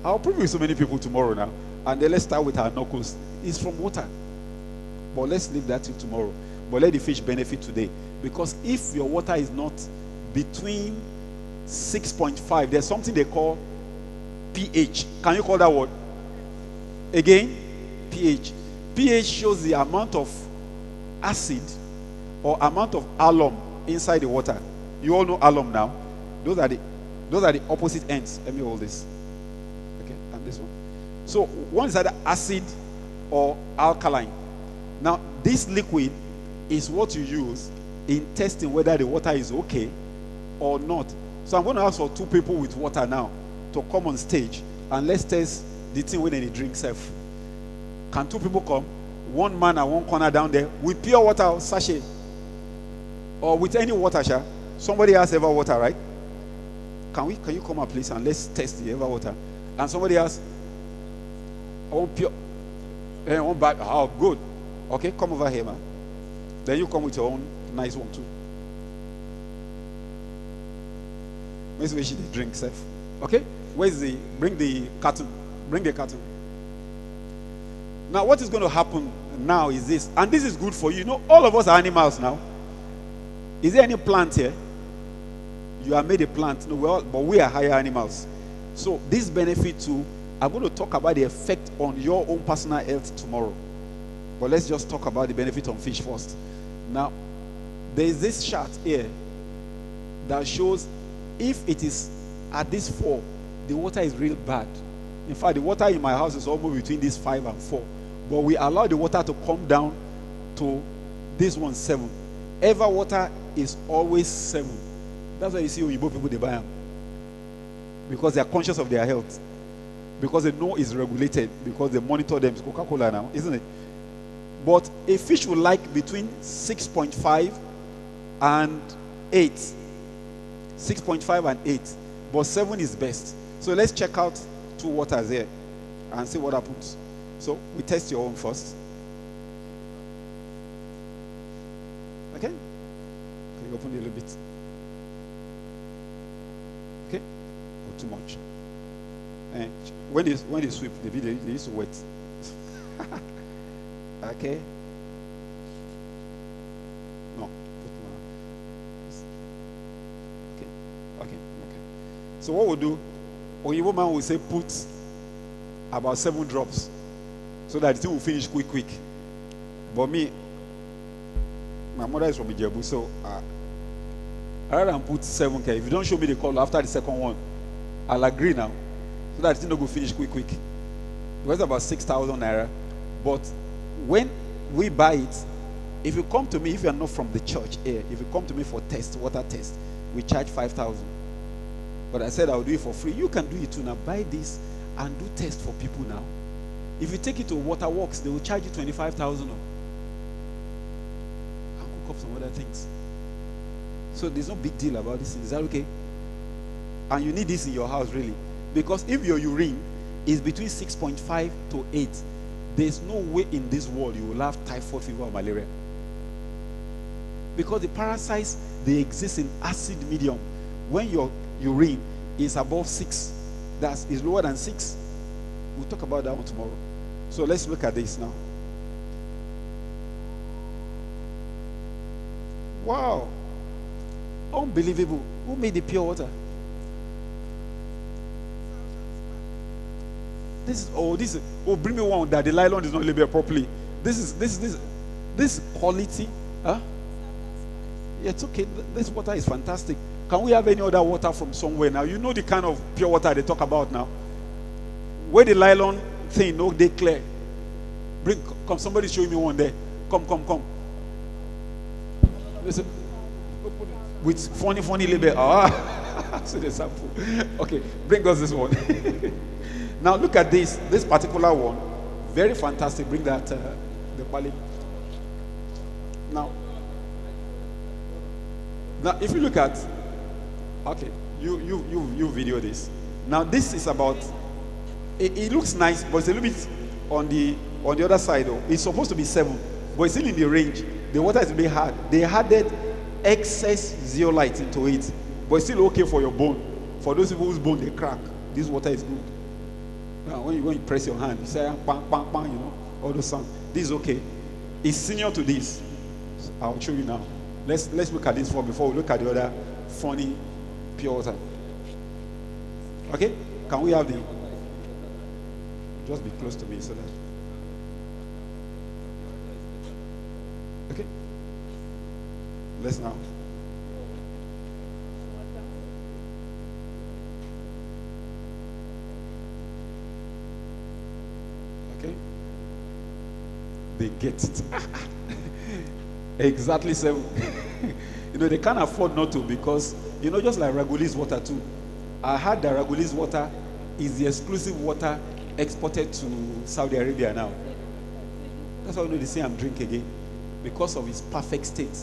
I'll prove with so many people tomorrow now. And then let's start with our knuckles. It's from water. But let's leave that till tomorrow. But let the fish benefit today. Because if your water is not between 6.5, there's something they call pH. Can you call that word? Again, pH. pH shows the amount of acid or amount of alum inside the water. You all know alum now. Those are the those are the opposite ends. Let me hold this. Okay, and this one. So one is either acid or alkaline. Now, this liquid is what you use in testing whether the water is okay or not. So I'm going to ask for two people with water now to come on stage and let's test the thing when they drink self. Can two people come? One man and one corner down there with pure water sachet. Or with any water, sha. Somebody has Eva water, right? Can we can you come up please and let's test the Eva water? And somebody else, I want pure and eh, one bad. Oh good. Okay, come over here, man. Then you come with your own nice one too. Where's where she drink safe? Okay? Where's the bring the carton? Bring the carton. Now, what is going to happen now is this, and this is good for you. You know, all of us are animals now. Is there any plant here? You are made a plant, no, but we are higher animals. So, this benefit too, I'm going to talk about the effect on your own personal health tomorrow. But let's just talk about the benefit on fish first. Now, there is this chart here that shows if it is at this four, the water is real bad. In fact, the water in my house is almost between this five and four. But we allow the water to come down to this one seven. Eva water is always seven. That's why you see Oyibo people they buy them. Because they are conscious of their health. Because they know it's regulated. Because they monitor them. It's Coca-Cola now, isn't it? But a fish will like between 6.5 and 8. 6.5 and 8. But 7 is best. So let's check out two waters here and see what happens. So we test your own first. Okay? Can you open it a little bit? Okay? Or too much? And when you, when you sweep the video, they used to wet. okay? No. Okay. Okay. Okay. So what we'll do, Oyibo man will say put about seven drops so that thing will finish quick, quick. But me, my mother is from Ijebu, so uh, rather than put seven K, if you don't show me the color after the second one, I'll agree now. So that thing will finish quick, quick. It was about 6,000 naira. But when we buy it, if you come to me, if you are not from the church here, if you come to me for test, water test, we charge 5,000. But I said I'll do it for free. You can do it too. Now buy this and do test for people now. If you take it to Waterworks, they will charge you 25,000 and cook up some other things. So there's no big deal about this. Is that okay? And you need this in your house, really. Because if your urine is between 6.5 to 8, there's no way in this world you will have typhoid fever or malaria. Because the parasites, they exist in acid medium. When your urine is above 6, that is lower than 6. We'll talk about that one tomorrow. So let's look at this now. Wow. Unbelievable. Who made the pure water? This is oh this is oh bring me one that the nylon is not labeled properly. This is this this this quality. Huh? Yeah, it's okay. This water is fantastic. Can we have any other water from somewhere now? You know the kind of pure water they talk about now. Where the nylon thing, no, they clear. Bring, come, somebody show me one there. Come, come, come. Listen. With funny, funny label. Ah, see the sample. Okay, bring us this one. now look at this, this particular one. Very fantastic. Bring that, uh, the quality. Now, now if you look at Okay, you you you you video this. Now this is about. It, it, looks nice, but it's a little bit on the on the other side. Though it's supposed to be seven, but it's still in the range. The water is really hard. They added excess zeolite into it, but it's still okay for your bone. For those people whose bone they crack, this water is good. Now when you when you press your hand, you say bang bang bang, you know all those sounds. This is okay. It's senior to this. I'll show you now. Let's let's look at this one before we look at the other funny pure water. Okay? Can we have the. Just be close to me so that. Okay? Let's now. Okay? They get it. exactly seven. you know, they can't afford not to because you know, just like Ragolis water too. I heard that Ragolis water is the exclusive water exported to Saudi Arabia now. That's why you know they say I'm drinking again. Because of its perfect state.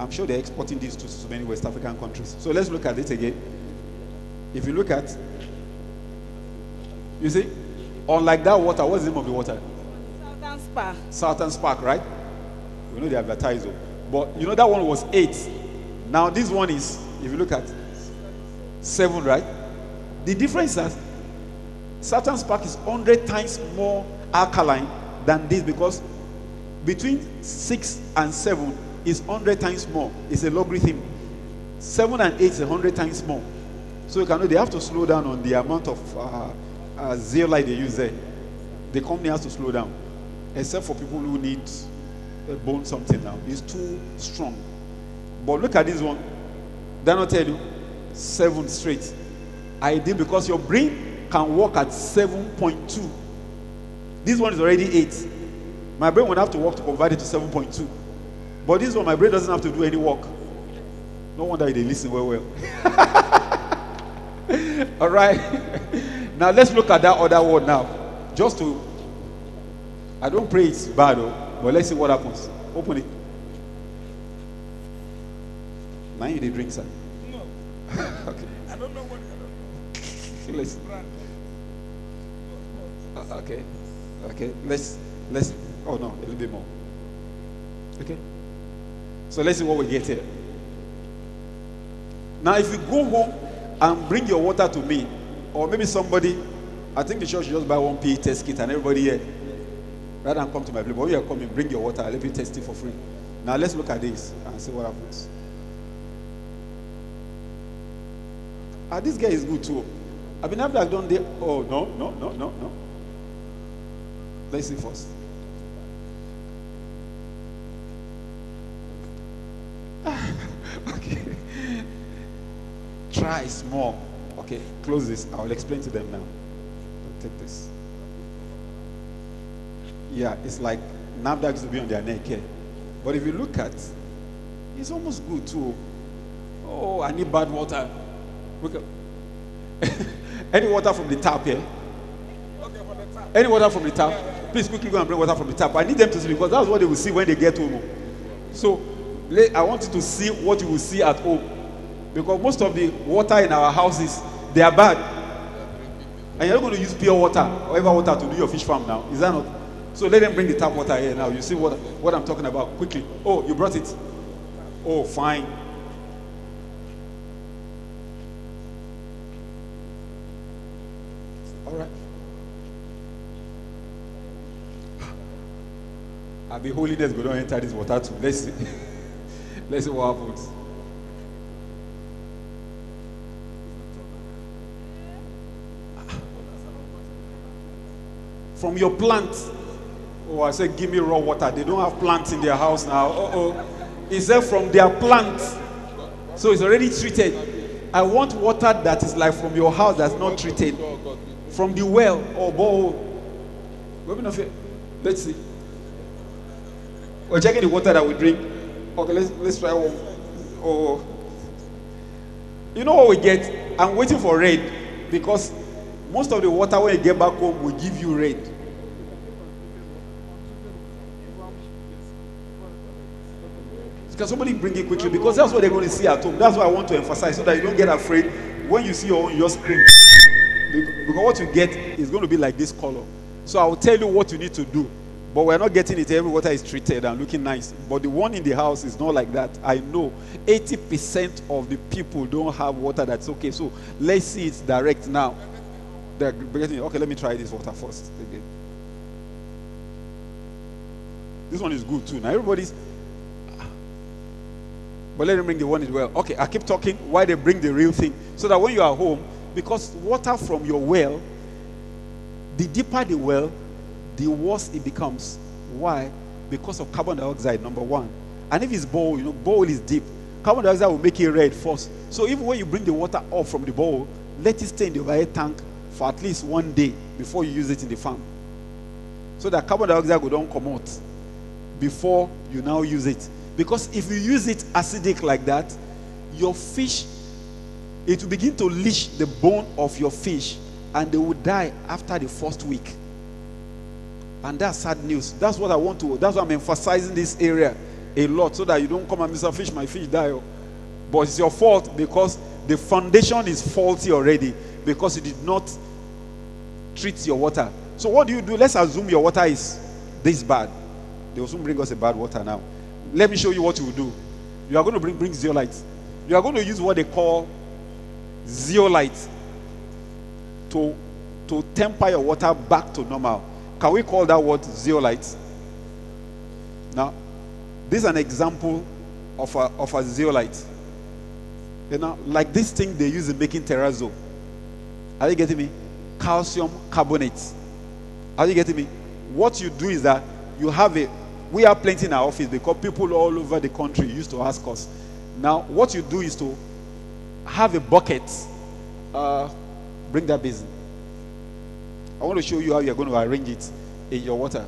I'm sure they're exporting this to so many West African countries. So let's look at it again. If you look at, you see, unlike that water, what's the name of the water? Southern Spark. Southern Spark, right? We know they advertise it. But you know that one was eight. Now this one is if you look at seven, right? The difference is that Southern Spark is 100 times more alkaline than this because between 6 and 7 is 100 times more. It's a logarithm. 7 and 8 is 100 times more. So you can know they have to slow down on the amount of uh, uh, zeolite they use there. The company has to slow down. Except for people who need a bone something now. It's too strong. But look at this one. Did I not tell you? Seven straight. I did because your brain can work at 7.2. This one is already 8. My brain will have to work to convert it to 7.2. But this one, my brain doesn't have to do any work. No wonder they listen well, well. All right. now let's look at that other one now. Just to, I don't pray it's bad, though. But let's see what happens. Open it. Now you did drink, sir. No, okay. I don't know what Let's, brand. uh, okay. Okay. Let's let's. Oh no, a little bit more. Okay. So let's see what we get here. Now, if you go home and bring your water to me, or maybe somebody, I think the church should just buy one pH test kit and everybody here, rather than come to my place. But when you are coming, bring your water. Let me test it for free. Now let's look at this and see what happens. Ah, this guy is good too. I mean, after I've done the oh no, no, no, no, no. Let's see first. okay. Try small. Okay, close this. I'll explain to them now. Take this. Yeah, it's like NAFDAC used to be on their neck here. But if you look at, it's almost good too. Oh, I need bad water. Look at, any water from the tap here? Okay, for the time. Any water from the tap? Please quickly go and bring water from the tap. I need them to see because that's what they will see when they get home. Oh. So I want you to see what you will see at home. Because most of the water in our houses, they are bad. And you're not going to use pure water or Eva water to do your fish farm now. Is that not? So let them bring the tap water here now. You see what, what I'm talking about quickly. Oh, you brought it. Oh, fine. I be holiness go don't enter this water too. Let's see. Let's see what happens. From your plant. Oh, I said, give me raw water. They don't have plants in their house now. Uh oh. He said, from their plant. So it's already treated. I want water that is like from your house that's not treated. From the well or borehole. Of it. Let's see. We're checking the water that we drink. Okay, let's let's try one. Oh, you know what we get? I'm waiting for red because most of the water when you get back home will give you red. Can somebody bring it quickly? Because that's what they're going to see at home. That's what I want to emphasize so that you don't get afraid when you see your own, you just scream. Bec- Because what you get is going to be like this color. So I will tell you what you need to do. But we're not getting it. Every water is treated and looking nice. But the one in the house is not like that. I know 80% of the people don't have water that's okay. So let's see it direct now. They're getting okay. Let me try this water first. Again. This one is good too. Now everybody's but let them bring the one as well. Okay, I keep talking why they bring the real thing. So that when you are home, because water from your well, the deeper the well, the worse it becomes. Why? Because of carbon dioxide, number one. And if it's bowl, you know, bowl is deep. Carbon dioxide will make it red first. So even when you bring the water up from the bowl, let it stay in the overhead tank for at least one day before you use it in the farm. So that carbon dioxide will don't come out before you now use it. Because if you use it acidic like that, your fish, it will begin to leach the bone of your fish and they will die after the first week. And that's sad news. That's what I want to, that's why I'm emphasizing this area a lot so that you don't come and Mr. Fish, my fish die. oh." But it's your fault because the foundation is faulty already because you did not treat your water. So what do you do? Let's assume your water is this bad. They will soon bring us a bad water now. Let me show you what you will do. You are going to bring bring zeolite. You are going to use what they call zeolite to to temper your water back to normal. Can we call that word zeolite? Now, this is an example of a of a zeolite. You know, like this thing they use in making terrazzo. Are you getting me? Calcium carbonate. Are you getting me? What you do is that you have a we have plenty in our office because people all over the country used to ask us. Now, what you do is to have a bucket. Uh, bring that basin. I want to show you how you're going to arrange it in your water.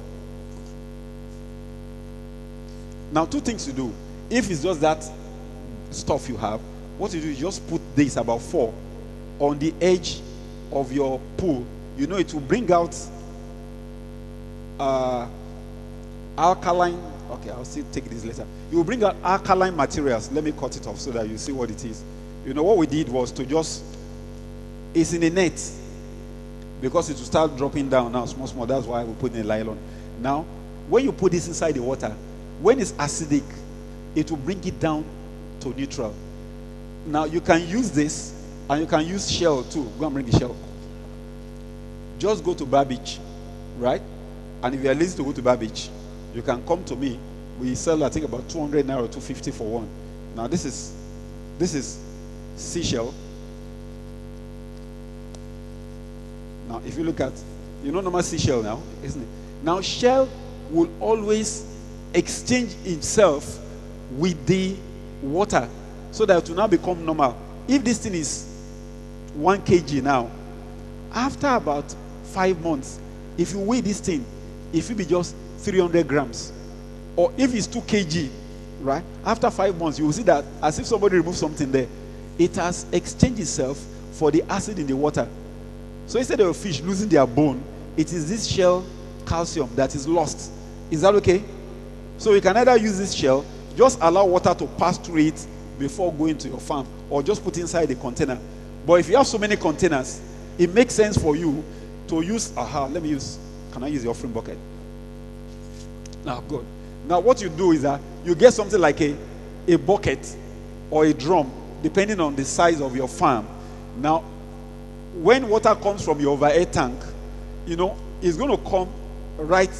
Now, two things to do. If it's just that stuff you have, what you do is just put this about four on the edge of your pool. You know, it will bring out uh, alkaline. Okay, I'll still take this later. You will bring out alkaline materials. Let me cut it off so that you see what it is. You know what we did was to just. It's in a net because it will start dropping down now, small, small. That's why we put in a nylon. Now, when you put this inside the water, when it's acidic, it will bring it down to neutral. Now, you can use this and you can use shell too. Go and bring the shell. Just go to Bar Beach, right? And if you are lazy to go to Bar Beach, you can come to me. We sell, I think, about 200 naira, 250 for one. Now, this is this is seashell. Now, if you look at, you know, normal seashell now, isn't it? Now, shell will always exchange itself with the water so that it will now become normal. If this thing is 1 kg now, after about five months, if you weigh this thing, it will be just 300 grams. Or if it's 2 kg, right? After five months, you will see that as if somebody removed something there, it has exchanged itself for the acid in the water. So instead of fish losing their bone, it is this shell calcium that is lost. Is that okay? So you can either use this shell, just allow water to pass through it before going to your farm, or just put inside the container. But if you have so many containers, it makes sense for you to use. Aha, let me use. Can I use the offering bucket? Ah, now, good. Now, what you do is that you get something like a, a bucket or a drum, depending on the size of your farm. Now, when water comes from your overhead tank, you know, it's going to come right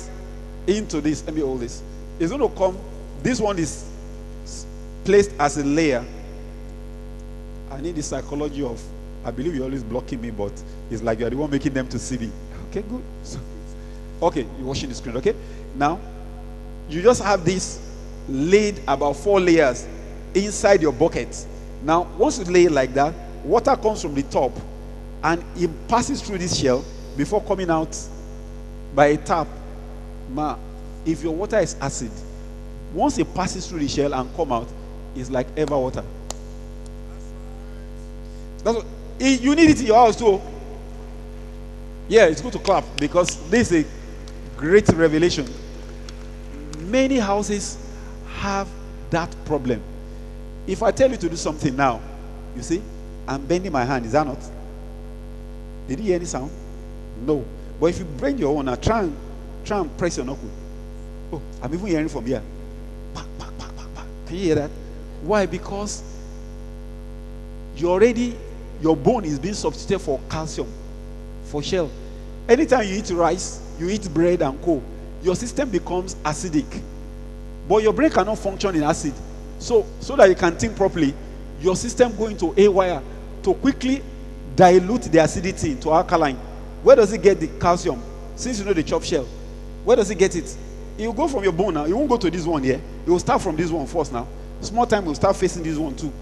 into this. Let me hold this. It's going to come. This one is placed as a layer. I need the psychology of. I believe you're always blocking me, but it's like you're the one making them to see me. Okay, good. So, okay, you're watching the screen. Okay, now you just have this laid about four layers inside your bucket. Now, once you lay it like that, water comes from the top and it passes through this shell before coming out by a tap. Ma, if your water is acid, once it passes through the shell and come out, it's like Eva water. That's what, you need it in your house too. Yeah, it's good to clap because this is a great revelation. Many houses have that problem. If I tell you to do something now, you see, I'm bending my hand. Is that not? Did you hear any sound? No. But if you bring your own, now try and try and press your knuckle. Oh, I'm even hearing from here. Back, back, back, back, back. Can you hear that? Why? Because you already your bone is being substituted for calcium, for shell. Anytime you eat rice, you eat bread and co, your system becomes acidic. But your brain cannot function in acid. So, so that you can think properly, your system going to a wire to quickly dilute the acidity to alkaline. Where does it get the calcium? Since you know the chop shell, where does it get it? It will go from your bone now. It won't go to this one here. It will start from this one first now. Small time will start facing this one too.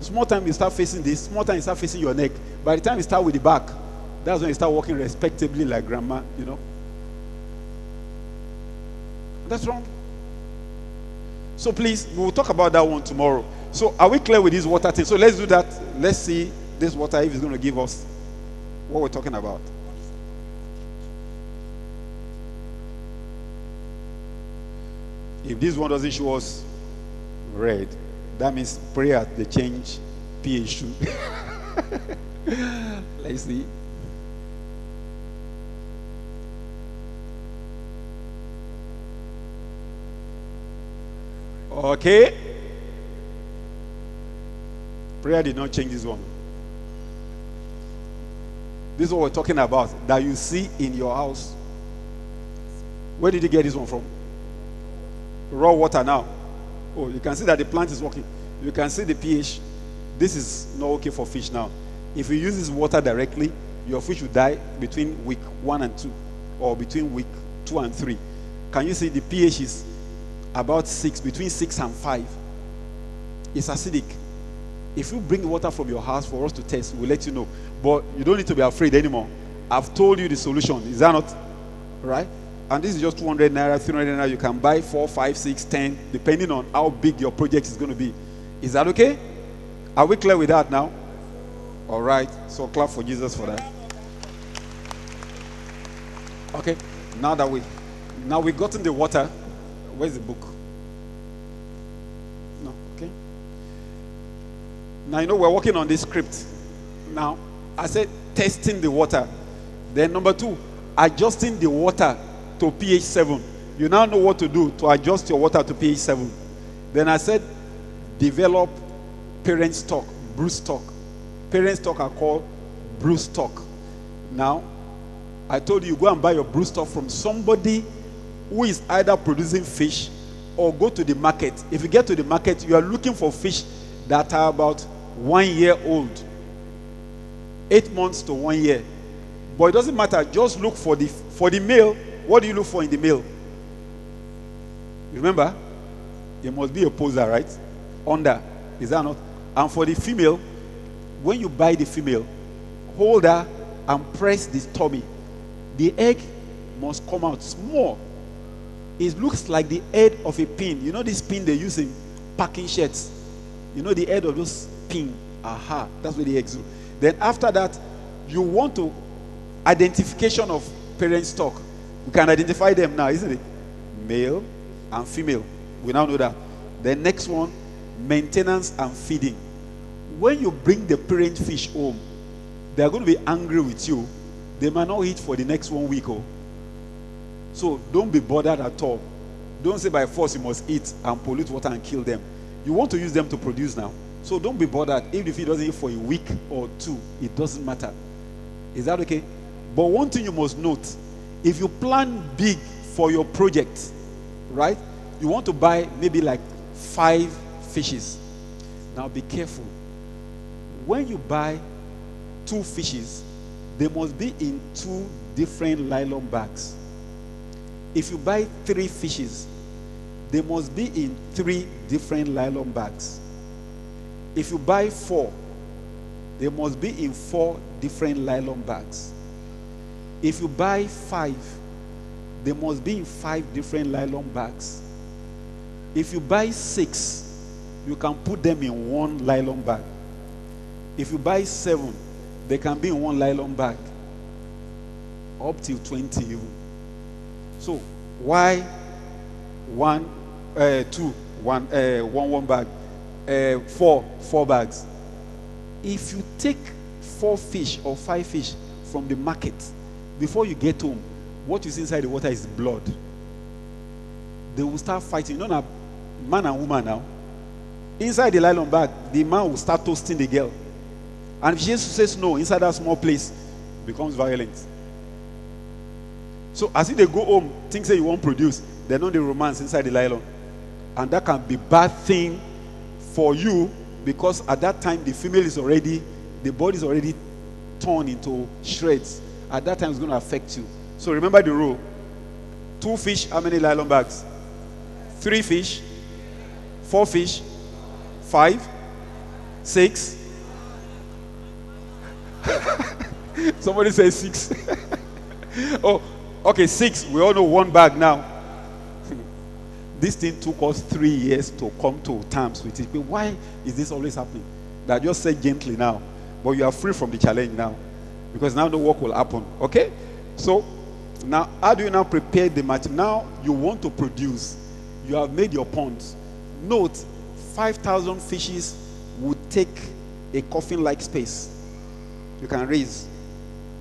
Small time you start facing this. Small time you start facing your neck. By the time you start with the back, that's when you start walking respectably like grandma. You know. That's wrong. So please, we will talk about that one tomorrow. So are we clear with this water thing? So let's do that. Let's see this water if it's going to give us what we're talking about. If this one doesn't show us red, that means prayer they change pH. Let's see. Okay. Prayer did not change this one. This is what we're talking about that you see in your house. Where did you get this one from? Raw water now. Oh, you can see that the plant is working. You can see the pH. This is not okay for fish now. If you use this water directly, your fish will die between week one and two, or between week two and three. Can you see the pH is about six, between six and five? It's acidic. If you bring water from your house for us to test, we'll let you know. But you don't need to be afraid anymore. I've told you the solution. Is that not right? And this is just 200 naira, 300 naira. You can buy 4, 5, 6, 10, depending on how big your project is going to be. Is that okay? Are we clear with that now? All right. So clap for Jesus for that. Okay. Now that we now we've gotten the water, Where's the book? No, okay. Now you know we're working on this script. Now I said testing the water. Then number two, adjusting the water to pH 7. You now know what to do to adjust your water to pH 7. Then I said develop parent stock, brood stock. Parent stock are called brood stock. Now, I told you go and buy your brood stock from somebody who is either producing fish or go to the market. If you get to the market, you are looking for fish that are about one year old, eight months to one year. But it doesn't matter. Just look for the for the male. What do you look for in the male? Remember, there must be a poser, right? Under. Is that not? And for the female, when you buy the female, hold her and press the tummy. The egg must come out small. It looks like the head of a pin. You know this pin they use in packing shirts. You know the head of those pin. Aha, that's where the eggs do. Then after that, you want to identification of parent stock. We can identify them now, isn't it? Male and female. We now know that. The next one, maintenance and feeding. When you bring the parent fish home, they are going to be angry with you. They might not eat for the next one week. Oh. So don't be bothered at all. Don't say by force you must eat and pollute water and kill them. You want to use them to produce now. So don't be bothered. Even if it doesn't eat for a week or two, it doesn't matter. Is that okay? But one thing you must note if you plan big for your project, right? You want to buy maybe like five fishes. Now be careful. When you buy two fishes, they must be in two different nylon bags. If you buy three fishes, they must be in three different nylon bags. If you buy four, they must be in four different nylon bags. If you buy five, they must be in five different nylon bags. If you buy six, you can put them in one nylon bag. If you buy seven, they can be in one nylon bag. Up till 20 even. So why one, uh, two, one, uh, one, one bag, uh, four, four bags? If you take four fish or five fish from the market before you get home, what is inside the water is blood. They will start fighting. You know, man and woman now. Inside the nylon bag, the man will start toasting the girl. And if she says no, inside that small place, becomes violent. So as if they go home, things that you won't produce, they know the romance inside the nylon. And that can be bad thing for you because at that time the female is already, the body is already torn into shreds. At that time it's going to affect you. So remember the rule. Two fish, how many nylon bags? Three fish, four fish, five, six. Somebody says six. oh, okay, six. We all know one bag now. This thing took us three years to come to terms with it. But why is this always happening? That just say gently now, but you are free from the challenge now, because now the work will happen. Okay, so now how do you now prepare the material? Now you want to produce. You have made your ponds. Note, five thousand fishes would take a coffin-like space. You can raise.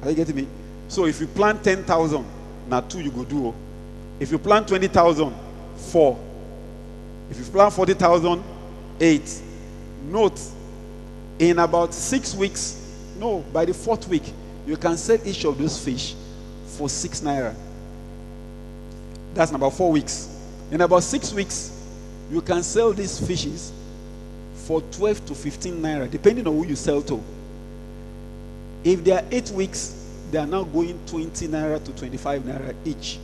Are you getting me? So if you plant 10,000, now two you go do. Oh. If you plant 20,000, four. If you plant 40,000, eight. Note, in about six weeks, no, by the fourth week, you can sell each of those fish for six naira. That's in about four weeks. In about six weeks, you can sell these fishes for 12 to 15 naira, depending on who you sell to. If they are eight weeks, they are now going 20 naira to 25 naira each.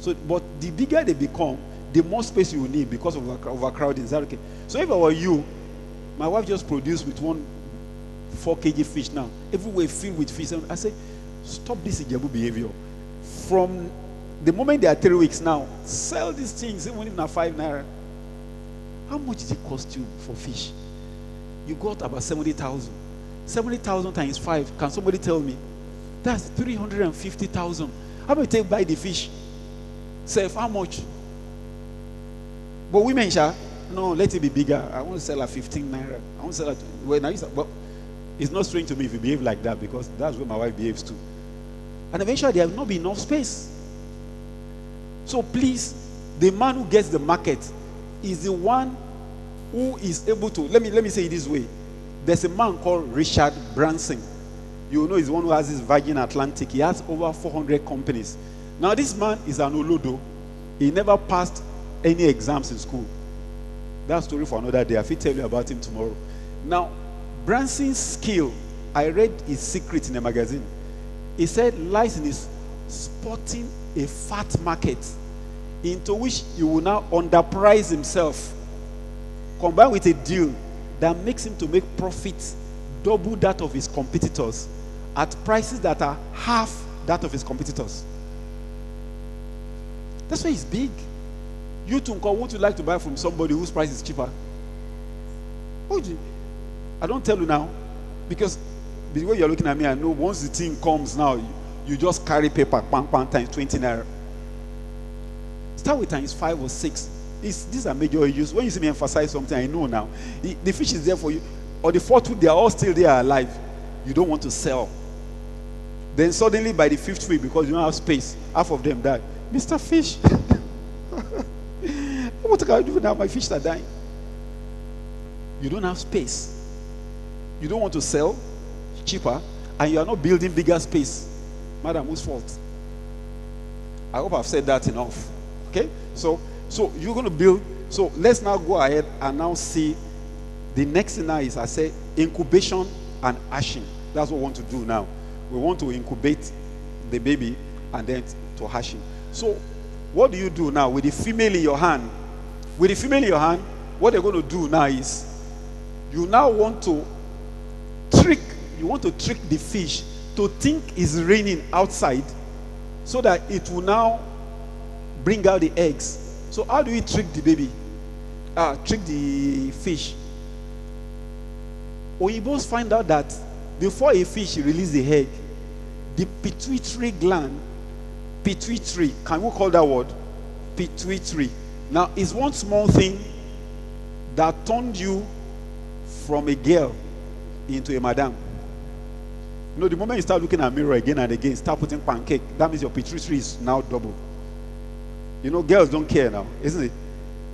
So, but the bigger they become, the more space you will need because of overcrowding. Is that okay? So, if I were you, my wife just produced with one 4 kg fish now, everywhere filled with fish. And I say, stop this Ijebu behavior. From the moment they are three weeks now, sell these things even if not five naira. How much did it cost you for fish? You got about 70,000. 70,000 times 5. Can somebody tell me? That's 350,000. How much take buy the fish? Save how much? But women, sha, no, let it be bigger. I want to sell at 15 naira. I want to sell at well, now you well, it's not strange to me if you behave like that because that's where my wife behaves too. And eventually there will not be enough space. So please, the man who gets the market is the one who is able to let me let me say it this way. There's a man called Richard Branson. You know he's one who has this Virgin Atlantic. He has over 400 companies. Now this man is an Olodo. He never passed any exams in school. That story for another day. I will tell you about him tomorrow. Now, Branson's skill, I read his secret in a magazine. He said lies in his spotting a fat market into which he will now underprice himself, combined with a deal that makes him to make profits double that of his competitors at prices that are half that of his competitors. That's why he's big. You too, would you like to buy from somebody whose price is cheaper? I don't tell you now because the way you're looking at me, I know once the thing comes now, you, you just carry paper, bang, bang, times 20 naira. Start with times five or six. It's, these are major issues. When you see me emphasize something, I know now. The, the fish is there for you. Or the fourth week, they are all still there alive. You don't want to sell. Then suddenly, by the fifth week, because you don't have space, half of them die. Mr. Fish, what can I do now? My fish are dying. You don't have space. You don't want to sell cheaper, and you are not building bigger space. Madam, whose fault? I hope I've said that enough. Okay? So, so you're going to build. So let's now go ahead and now see the next thing now is I say incubation and hatching. That's what we want to do now. We want to incubate the baby and then to hatching. So, what do you do now with the female in your hand? With the female in your hand, what they're going to do now is you now want to trick, you want to trick the fish to think it's raining outside so that it will now bring out the eggs. So, how do we trick the baby? Ah, trick the fish. Oyibos find out that before a fish releases the egg, the pituitary gland, pituitary, can we call that word? Pituitary. Now, it's one small thing that turned you from a girl into a madam. You know, the moment you start looking at mirror again and again, start putting pancake, that means your pituitary is now double. You know, girls don't care now, isn't it?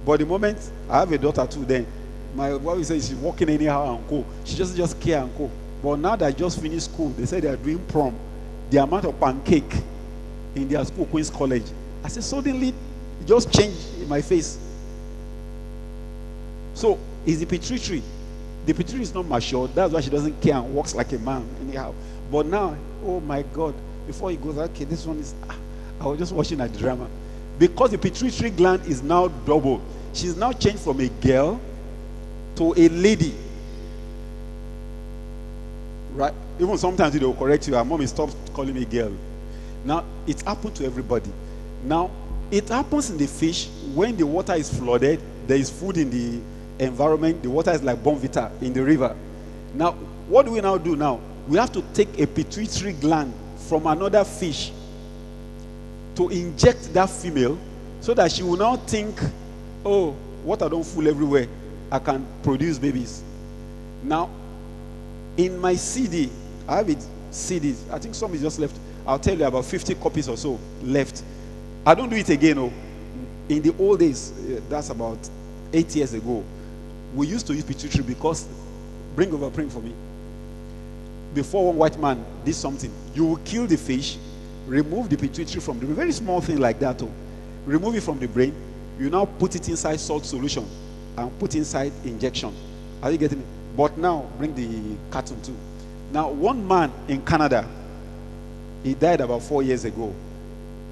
But the moment I have a daughter too, then my wife says she's walking anyhow and go. She doesn't just care and go. But now that I just finished school, they say they are doing prom. The amount of pancake in their school, Queen's College. I said, suddenly, it just changed my face. So, is the pituitary. The pituitary is not mature. That's why she doesn't care and walks like a man, anyhow. But now, oh my God, before he goes, okay, this one is. Ah, I was just watching a drama. Because the pituitary gland is now double. She's now changed from a girl to a lady. Right? Even sometimes they will correct you. Our mommy stopped calling me girl. Now, it's happened to everybody. Now, it happens in the fish when the water is flooded, there is food in the environment, the water is like Bournvita in the river. Now, what do we now do now? We have to take a pituitary gland from another fish to inject that female so that she will now think, oh, water don't fool everywhere. I can produce babies. Now, in my CD, I have it CDs. I think some is just left. I'll tell you about 50 copies or so left. I don't do it again. Oh. In the old days, eh, that's about eight years ago, we used to use pituitary because, bring Ovaprim for me. Before one white man did something, you will kill the fish, remove the pituitary from the very small thing like that. Oh. Remove it from the brain. You now put it inside salt solution and put inside injection. Are you getting it? But now, bring the carton too. Now, one man in Canada, he died about four years ago.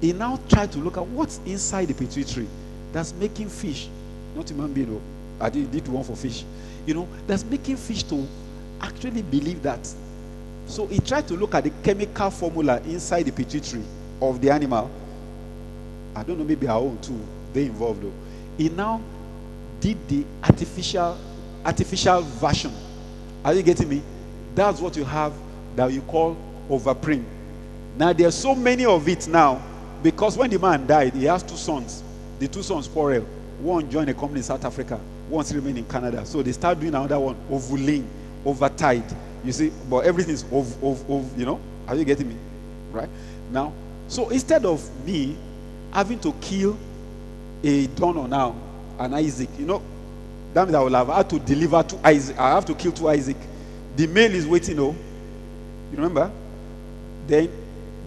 He now tried to look at what's inside the pituitary that's making fish, not human being. Oh, I did, did one for fish. You know, that's making fish to actually believe that. So he tried to look at the chemical formula inside the pituitary of the animal. I don't know, maybe our own too. They involved though. He now did the artificial artificial version. Are you getting me? That's what you have that you call Ovaprim. Now there are so many of it now because when the man died, he has two sons. The two sons quarrel. One joined a company in South Africa, one still remain in Canada. So they start doing another one, overlaying, Ovatide. You see, but everything is of, of, of, you know. Are you getting me? Right? Now, so instead of me having to kill a donor now, an Isaac, you know, that means I will have had to deliver to Isaac. I have to kill two Isaac. The male is waiting, oh. You remember? Then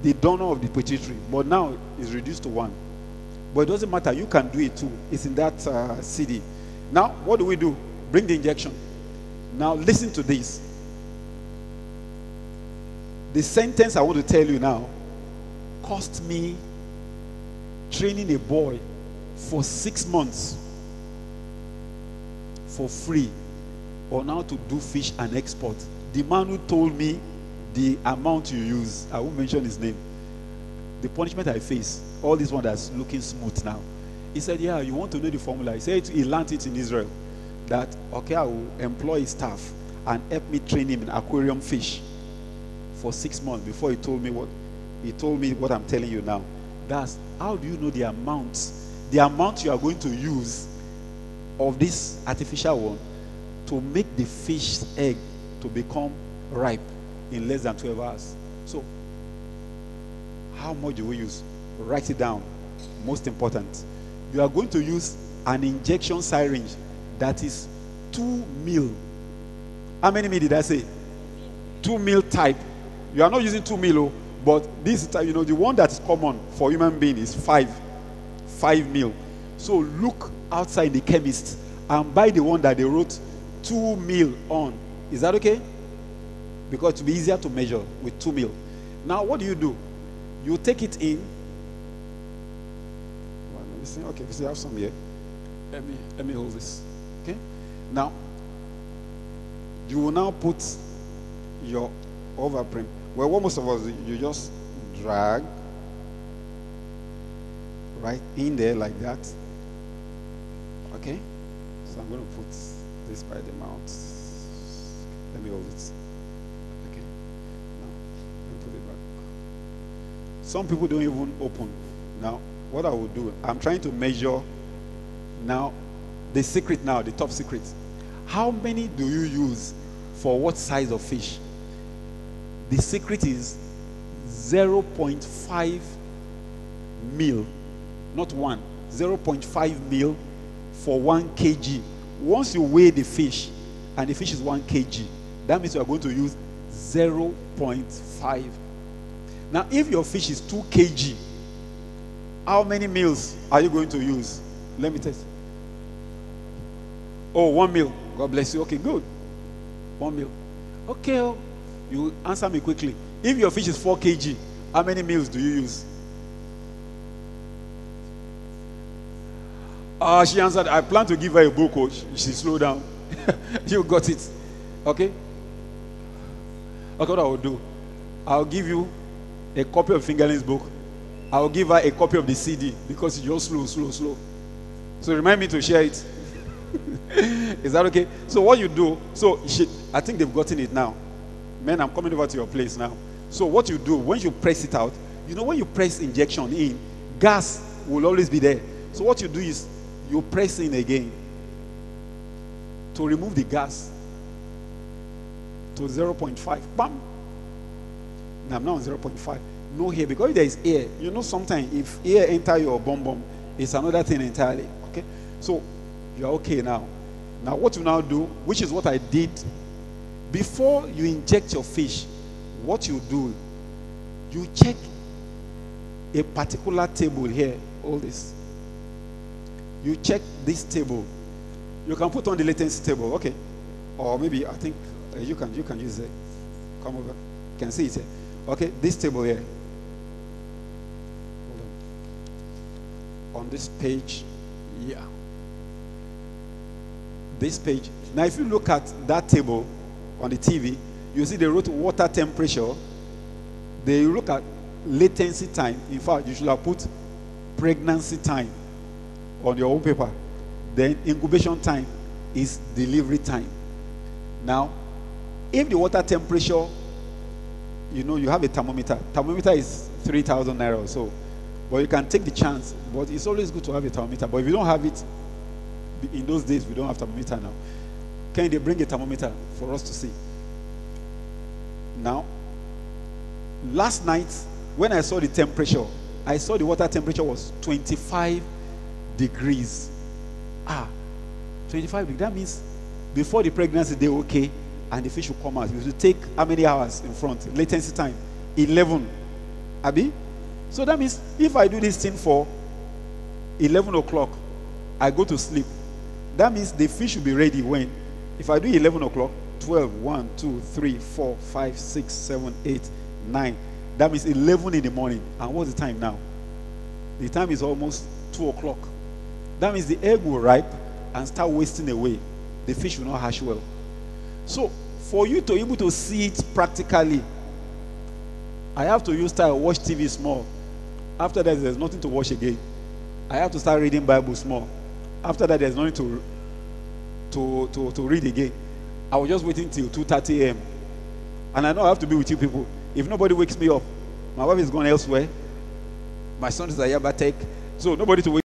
the donor of the pituitary, but now is reduced to one. But it doesn't matter. You can do it too. It's in that uh, CD. Now, what do we do? Bring the injection. Now, listen to this. The sentence I want to tell you now cost me training a boy for six months for free on how to do fish and export. The man who told me the amount you use, I won't mention his name, the punishment I face, all this one that's looking smooth now. He said, Yeah, you want to know the formula? He said he learned it in Israel. That okay, I will employ staff and help me train him in aquarium fish for six months before he told me what he told me what I'm telling you now. That's how do you know the amount? The amount you are going to use of this artificial one to make the fish egg to become ripe in less than 12 hours. So, how much do we use? Write it down. Most important. You are going to use an injection syringe that is 2 mil. How many mil did I say? 2 mil type. You are not using 2 mil, oh, but this you know, the one that is common for human being is 5. 5 mil. So look outside the chemist and buy the one that they wrote 2 mil on. Is that okay? Because it will be easier to measure with 2 mil. Now, what do you do? You take it in. Okay, we have some here. Let me let me hold this. Okay. Now, you will now put your Ovaprim. Well, what most of us you just drag right in there like that. Okay. So I'm going to put this by the mount. Let me hold it. Okay. Now, let me put it back. Some people don't even open. Now, what I will do, I'm trying to measure now the secret now, the top secret. How many do you use for what size of fish? The secret is 0.5 mil, not one, 0.5 mil for 1 kg. Once you weigh the fish and the fish is 1 kg, that means you are going to use 0.5. Now, if your fish is 2 kg, how many meals are you going to use? Let me test. Oh, one meal. God bless you. Okay, good. One meal. Okay, oh, you answer me quickly. If your fish is 4 kg, how many meals do you use? Ah, she answered, I plan to give her a book. She, she slowed down. you got it. Okay? Okay, what I will do? I'll give you a copy of Fingerling's book. I'll give her a copy of the CD because it's just slow, slow, slow. So remind me to share it. Is that okay? So what you do, so she, I think they've gotten it now. Man, I'm coming over to your place now. So what you do, when you press it out, you know when you press injection in, gas will always be there. So what you do is you press in again to remove the gas to 0.5. Bam! I'm now on 0.5. No here because there is air, you know sometimes if air enter your bum bum, it's another thing entirely. Okay? So you are okay now. Now what you now do, which is what I did before you inject your fish, what you do, you check a particular table here. All this. You check this table. You can put on the latency table, okay? Or maybe I think uh, you can you can use it. Come over. You can see it here. Okay, this table here. On. On this page, yeah. This page. Now, if you look at that table on the TV, you see they wrote water temperature. They look at latency time. In fact, you should have put pregnancy time on your own paper. Then incubation time is delivery time. Now, if the water temperature, you know, you have a thermometer. Thermometer is 3,000 naira or so. But you can take the chance. But it's always good to have a thermometer. But if you don't have it, In those days, we don't have thermometer now. Can they bring a thermometer for us to see? Now, last night, when I saw the temperature, I saw the water temperature was 25 degrees. Ah, 25 degrees. That means before the pregnancy, they okay, and the fish will come out. It will take how many hours in front? Latency time 11. Abi? So that means if I do this thing for 11 o'clock, I go to sleep. That means the fish will be ready when? If I do 11 o'clock, 12, 1, 2, 3, 4, 5, 6, 7, 8, 9. That means 11 in the morning. And what's the time now? The time is almost 2 o'clock. That means the egg will ripe and start wasting away. The fish will not hatch well. So, for you to be able to see it practically, I have to use time watch TV small. After that, there's nothing to watch again. I have to start reading Bible small. After that, there's nothing to to, to, to read again. I was just waiting till 2:30 a.m. And I know I have to be with you people. If nobody wakes me up, my wife is gone elsewhere. My son is a Yaba Tech. So nobody to wake